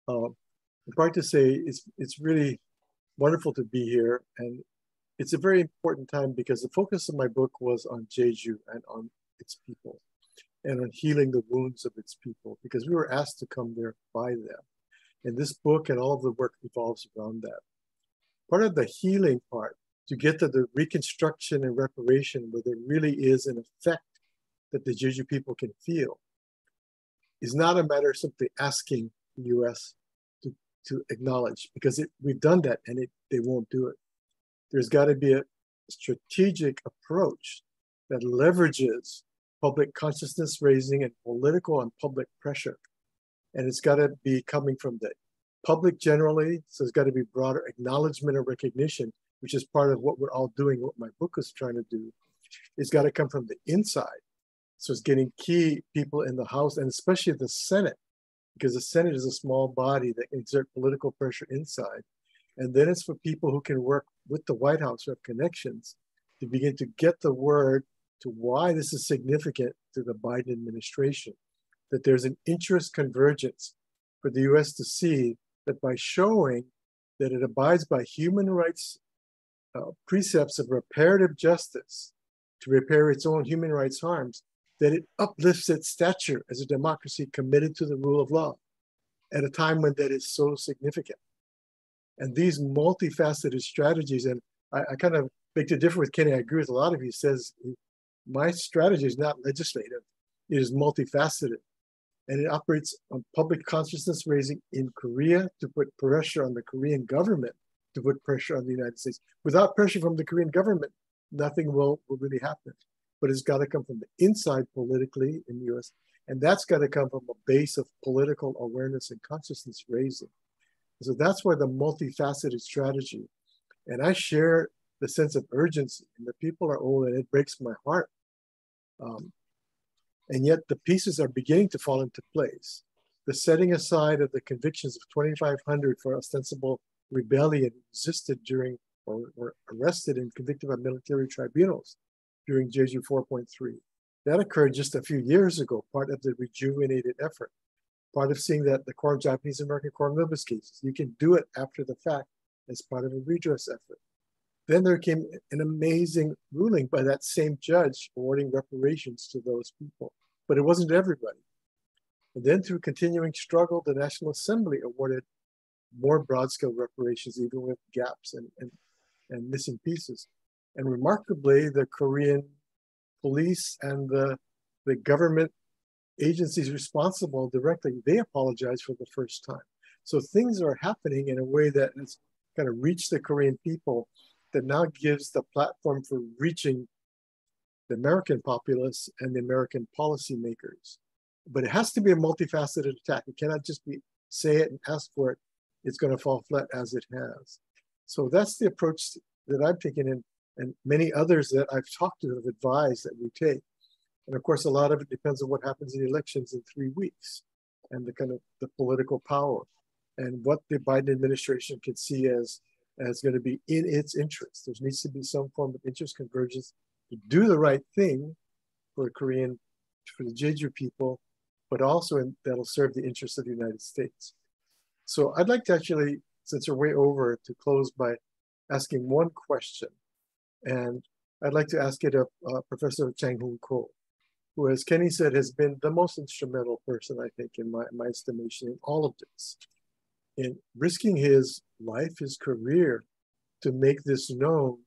I'd like to say it's, it's really wonderful to be here. And it's a very important time because the focus of my book was on Jeju and on its people and on healing the wounds of its people because we were asked to come there by them. And this book and all of the work revolves around that. Part of the healing part to get to the reconstruction and reparation where there really is an effect that the Jeju people can feel is not a matter of simply asking the US to, to acknowledge because it, we've done that and it, they won't do it. There's got to be a strategic approach that leverages public consciousness raising and political and public pressure. And it's got to be coming from the public generally. So it's got to be broader acknowledgement and recognition which is part of what we're all doing, what my book is trying to do, is got to come from the inside. So it's getting key people in the House and especially the Senate, because the Senate is a small body that can exert political pressure inside. And then it's for people who can work with the White House who have connections to begin to get the word to why this is significant to the Biden administration, that there's an interest convergence for the US to see that by showing that it abides by human rights uh, precepts of reparative justice to repair its own human rights harms, that it uplifts its stature as a democracy committed to the rule of law at a time when that is so significant. And these multifaceted strategies, and I, I kind of beg to differ with Kenny, I agree with a lot of you, says my strategy is not legislative, it is multifaceted. And it operates on public consciousness raising in Korea to put pressure on the Korean government to put pressure on the United States. Without pressure from the Korean government, nothing will, will really happen. But it's got to come from the inside politically in the US. And that's got to come from a base of political awareness and consciousness raising. So that's where the multifaceted strategy. And I share the sense of urgency, and the people are old, and it breaks my heart. Um, and yet the pieces are beginning to fall into place. The setting aside of the convictions of 2,500 for ostensible rebellion existed during or were arrested and convicted by military tribunals during Jeju 4.3. That occurred just a few years ago, part of the rejuvenated effort, part of seeing that the core Japanese American Nobis cases, you can do it after the fact as part of a redress effort. Then there came an amazing ruling by that same judge awarding reparations to those people, but it wasn't everybody. And then through continuing struggle, the National Assembly awarded more broad scale reparations, even with gaps and, and, and missing pieces. And remarkably, the Korean police and the, the government agencies responsible directly, they apologize for the first time. So things are happening in a way that has kind of reached the Korean people that now gives the platform for reaching the American populace and the American policymakers. But it has to be a multifaceted attack. It cannot just be say it and ask for it it's going to fall flat as it has. So that's the approach that I've taken and, and many others that I've talked to have advised that we take. And of course, a lot of it depends on what happens in the elections in three weeks and the kind of the political power and what the Biden administration can see as, as going to be in its interest. There needs to be some form of interest convergence to do the right thing for Korean, for the Jeju people, but also in, that'll serve the interests of the United States. So I'd like to actually, since we're way over, to close by asking one question. And I'd like to ask it of uh, Professor Chang Hoon Ko. who, as Kenny said, has been the most instrumental person, I think, in my, my estimation, in all of this, in risking his life, his career, to make this known,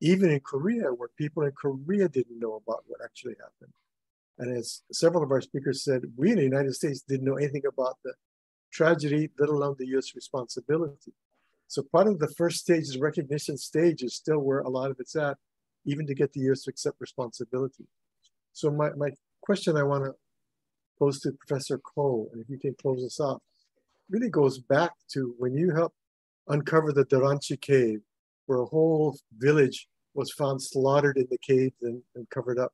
even in Korea, where people in Korea didn't know about what actually happened. And as several of our speakers said, we in the United States didn't know anything about the tragedy, let alone the US responsibility. So part of the first stage, the recognition stage, is still where a lot of it's at, even to get the US to accept responsibility. So my, my question I want to pose to Professor Ko, and if you can close us off, really goes back to when you helped uncover the Darangshi cave, where a whole village was found slaughtered in the cave and, and covered up.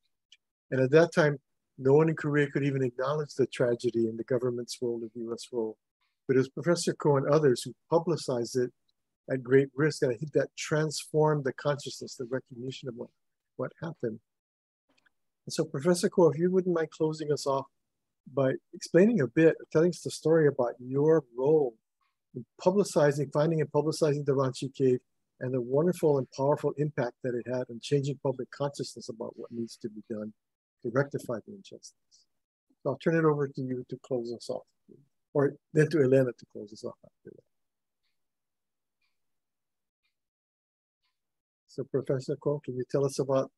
And at that time, no one in Korea could even acknowledge the tragedy and the government's role the US role. But it was Professor Ko and others who publicized it at great risk. And I think that transformed the consciousness, the recognition of what, what happened. And so Professor Ko, if you wouldn't mind closing us off by explaining a bit, telling us the story about your role in publicizing, finding and publicizing the Darangshi Cave and the wonderful and powerful impact that it had on changing public consciousness about what needs to be done to rectify the injustice. So I'll turn it over to you to close us off, or then to Elena to close us off after that. So Professor Ko, can you tell us about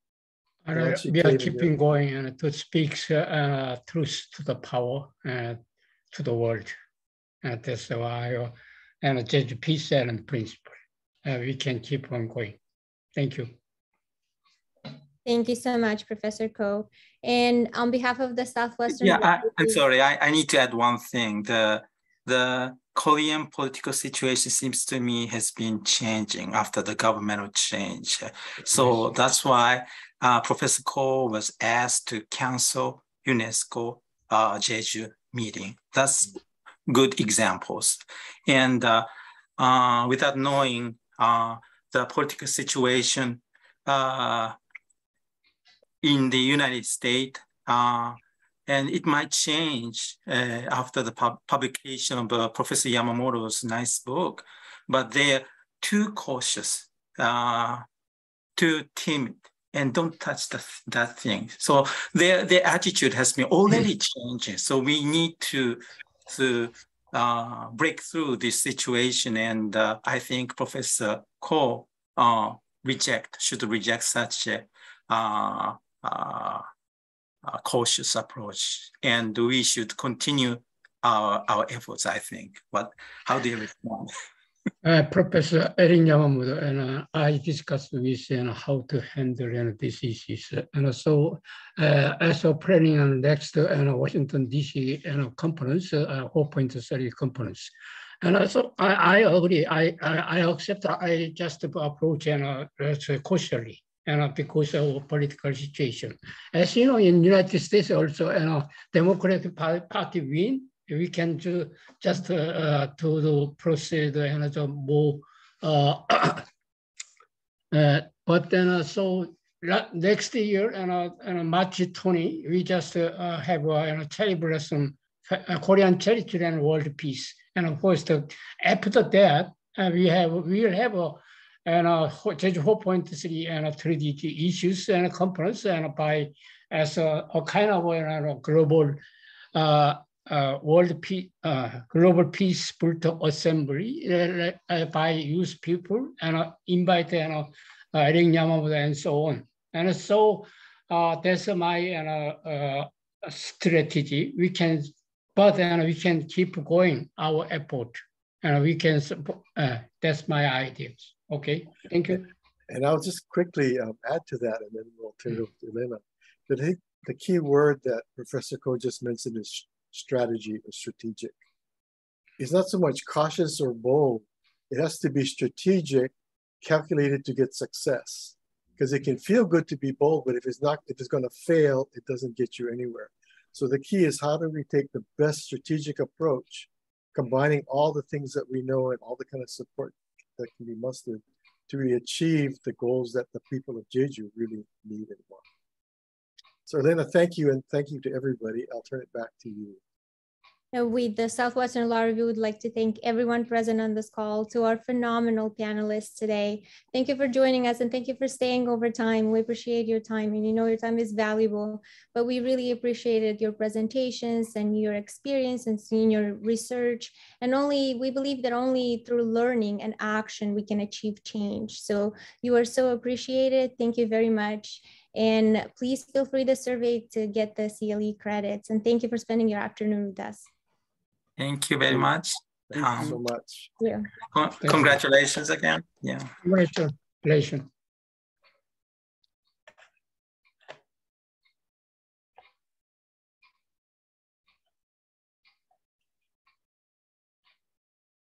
uh, we are keeping going and to speak uh, truth to the power uh, to the world. And that's why, uh, and Jeju peace and principle. Uh, we can keep on going. Thank you. Thank you so much, Professor Ko. And on behalf of the Southwestern- Yeah, I, am sorry, I, I need to add one thing. The, the Korean political situation seems to me has been changing after the governmental change. So that's why uh, Professor Ko was asked to cancel UNESCO uh, Jeju meeting. That's good examples. And uh, uh without knowing uh, the political situation uh, in the United States, and it might change after the pub publication of Professor Yamamoto's nice book, but they're too cautious, too timid and don't touch the, that thing. So their their attitude has been already mm. changing. So we need to to uh, break through this situation, and uh, I think Professor Ko uh, reject should reject such a uh, uh, cautious approach, and we should continue our our efforts. I think. What? How do you respond? Uh, Professor Eric Yamamoto and uh, I discussed with uh, how to handle uh, these issues. And so, uh, as a planning next uh, Washington DC uh, conference, uh, 4.30 conference. And so I, I agree. I, I, I accept. I just approach and uh, cautiously and because of political situation. As you know, in United States also, you know, Democratic Party win we can do just uh, to, proceed and more. Uh, uh, but then uh, so next year and uh, March 20, we just uh, have a uh, celebration Korean Charity and World Peace. And of course, the, after that, uh, we have we will have a and uh, Jeju 4.3 and uh, 3D issues and a conference and by as a, a kind of a, a global uh, uh, World Peace, uh, Global Peace Bulletin Assembly uh, by youth people and uh, invite know, uh, Eric Yamamoto and so on. And so uh, that's my uh, strategy. We can, but uh, we can keep going our effort and we can, uh, that's my ideas. Okay, thank you. And I'll just quickly um, add to that and then we'll turn it over to Elena. But the key word that Professor Ko just mentioned is strategy or strategic. It's not so much cautious or bold. It has to be strategic, calculated to get success. Because it can feel good to be bold, but if it's not, if it's going to fail, it doesn't get you anywhere. So the key is how do we take the best strategic approach, combining all the things that we know and all the kind of support that can be mustered to achieve the goals that the people of Jeju really need and want. So Elena, thank you, and thank you to everybody. I'll turn it back to you. Uh, we, the Southwestern Law Review, would like to thank everyone present on this call, to our phenomenal panelists today. Thank you for joining us and thank you for staying over time. We appreciate your time and you know your time is valuable, but we really appreciated your presentations and your experience and seeing your research. And only, we believe that only through learning and action we can achieve change. So you are so appreciated. Thank you very much. And please feel free to survey to get the CLE credits. And thank you for spending your afternoon with us. Thank you very much. Thank you um, so much. Yeah. Congratulations again. Yeah. Congratulations.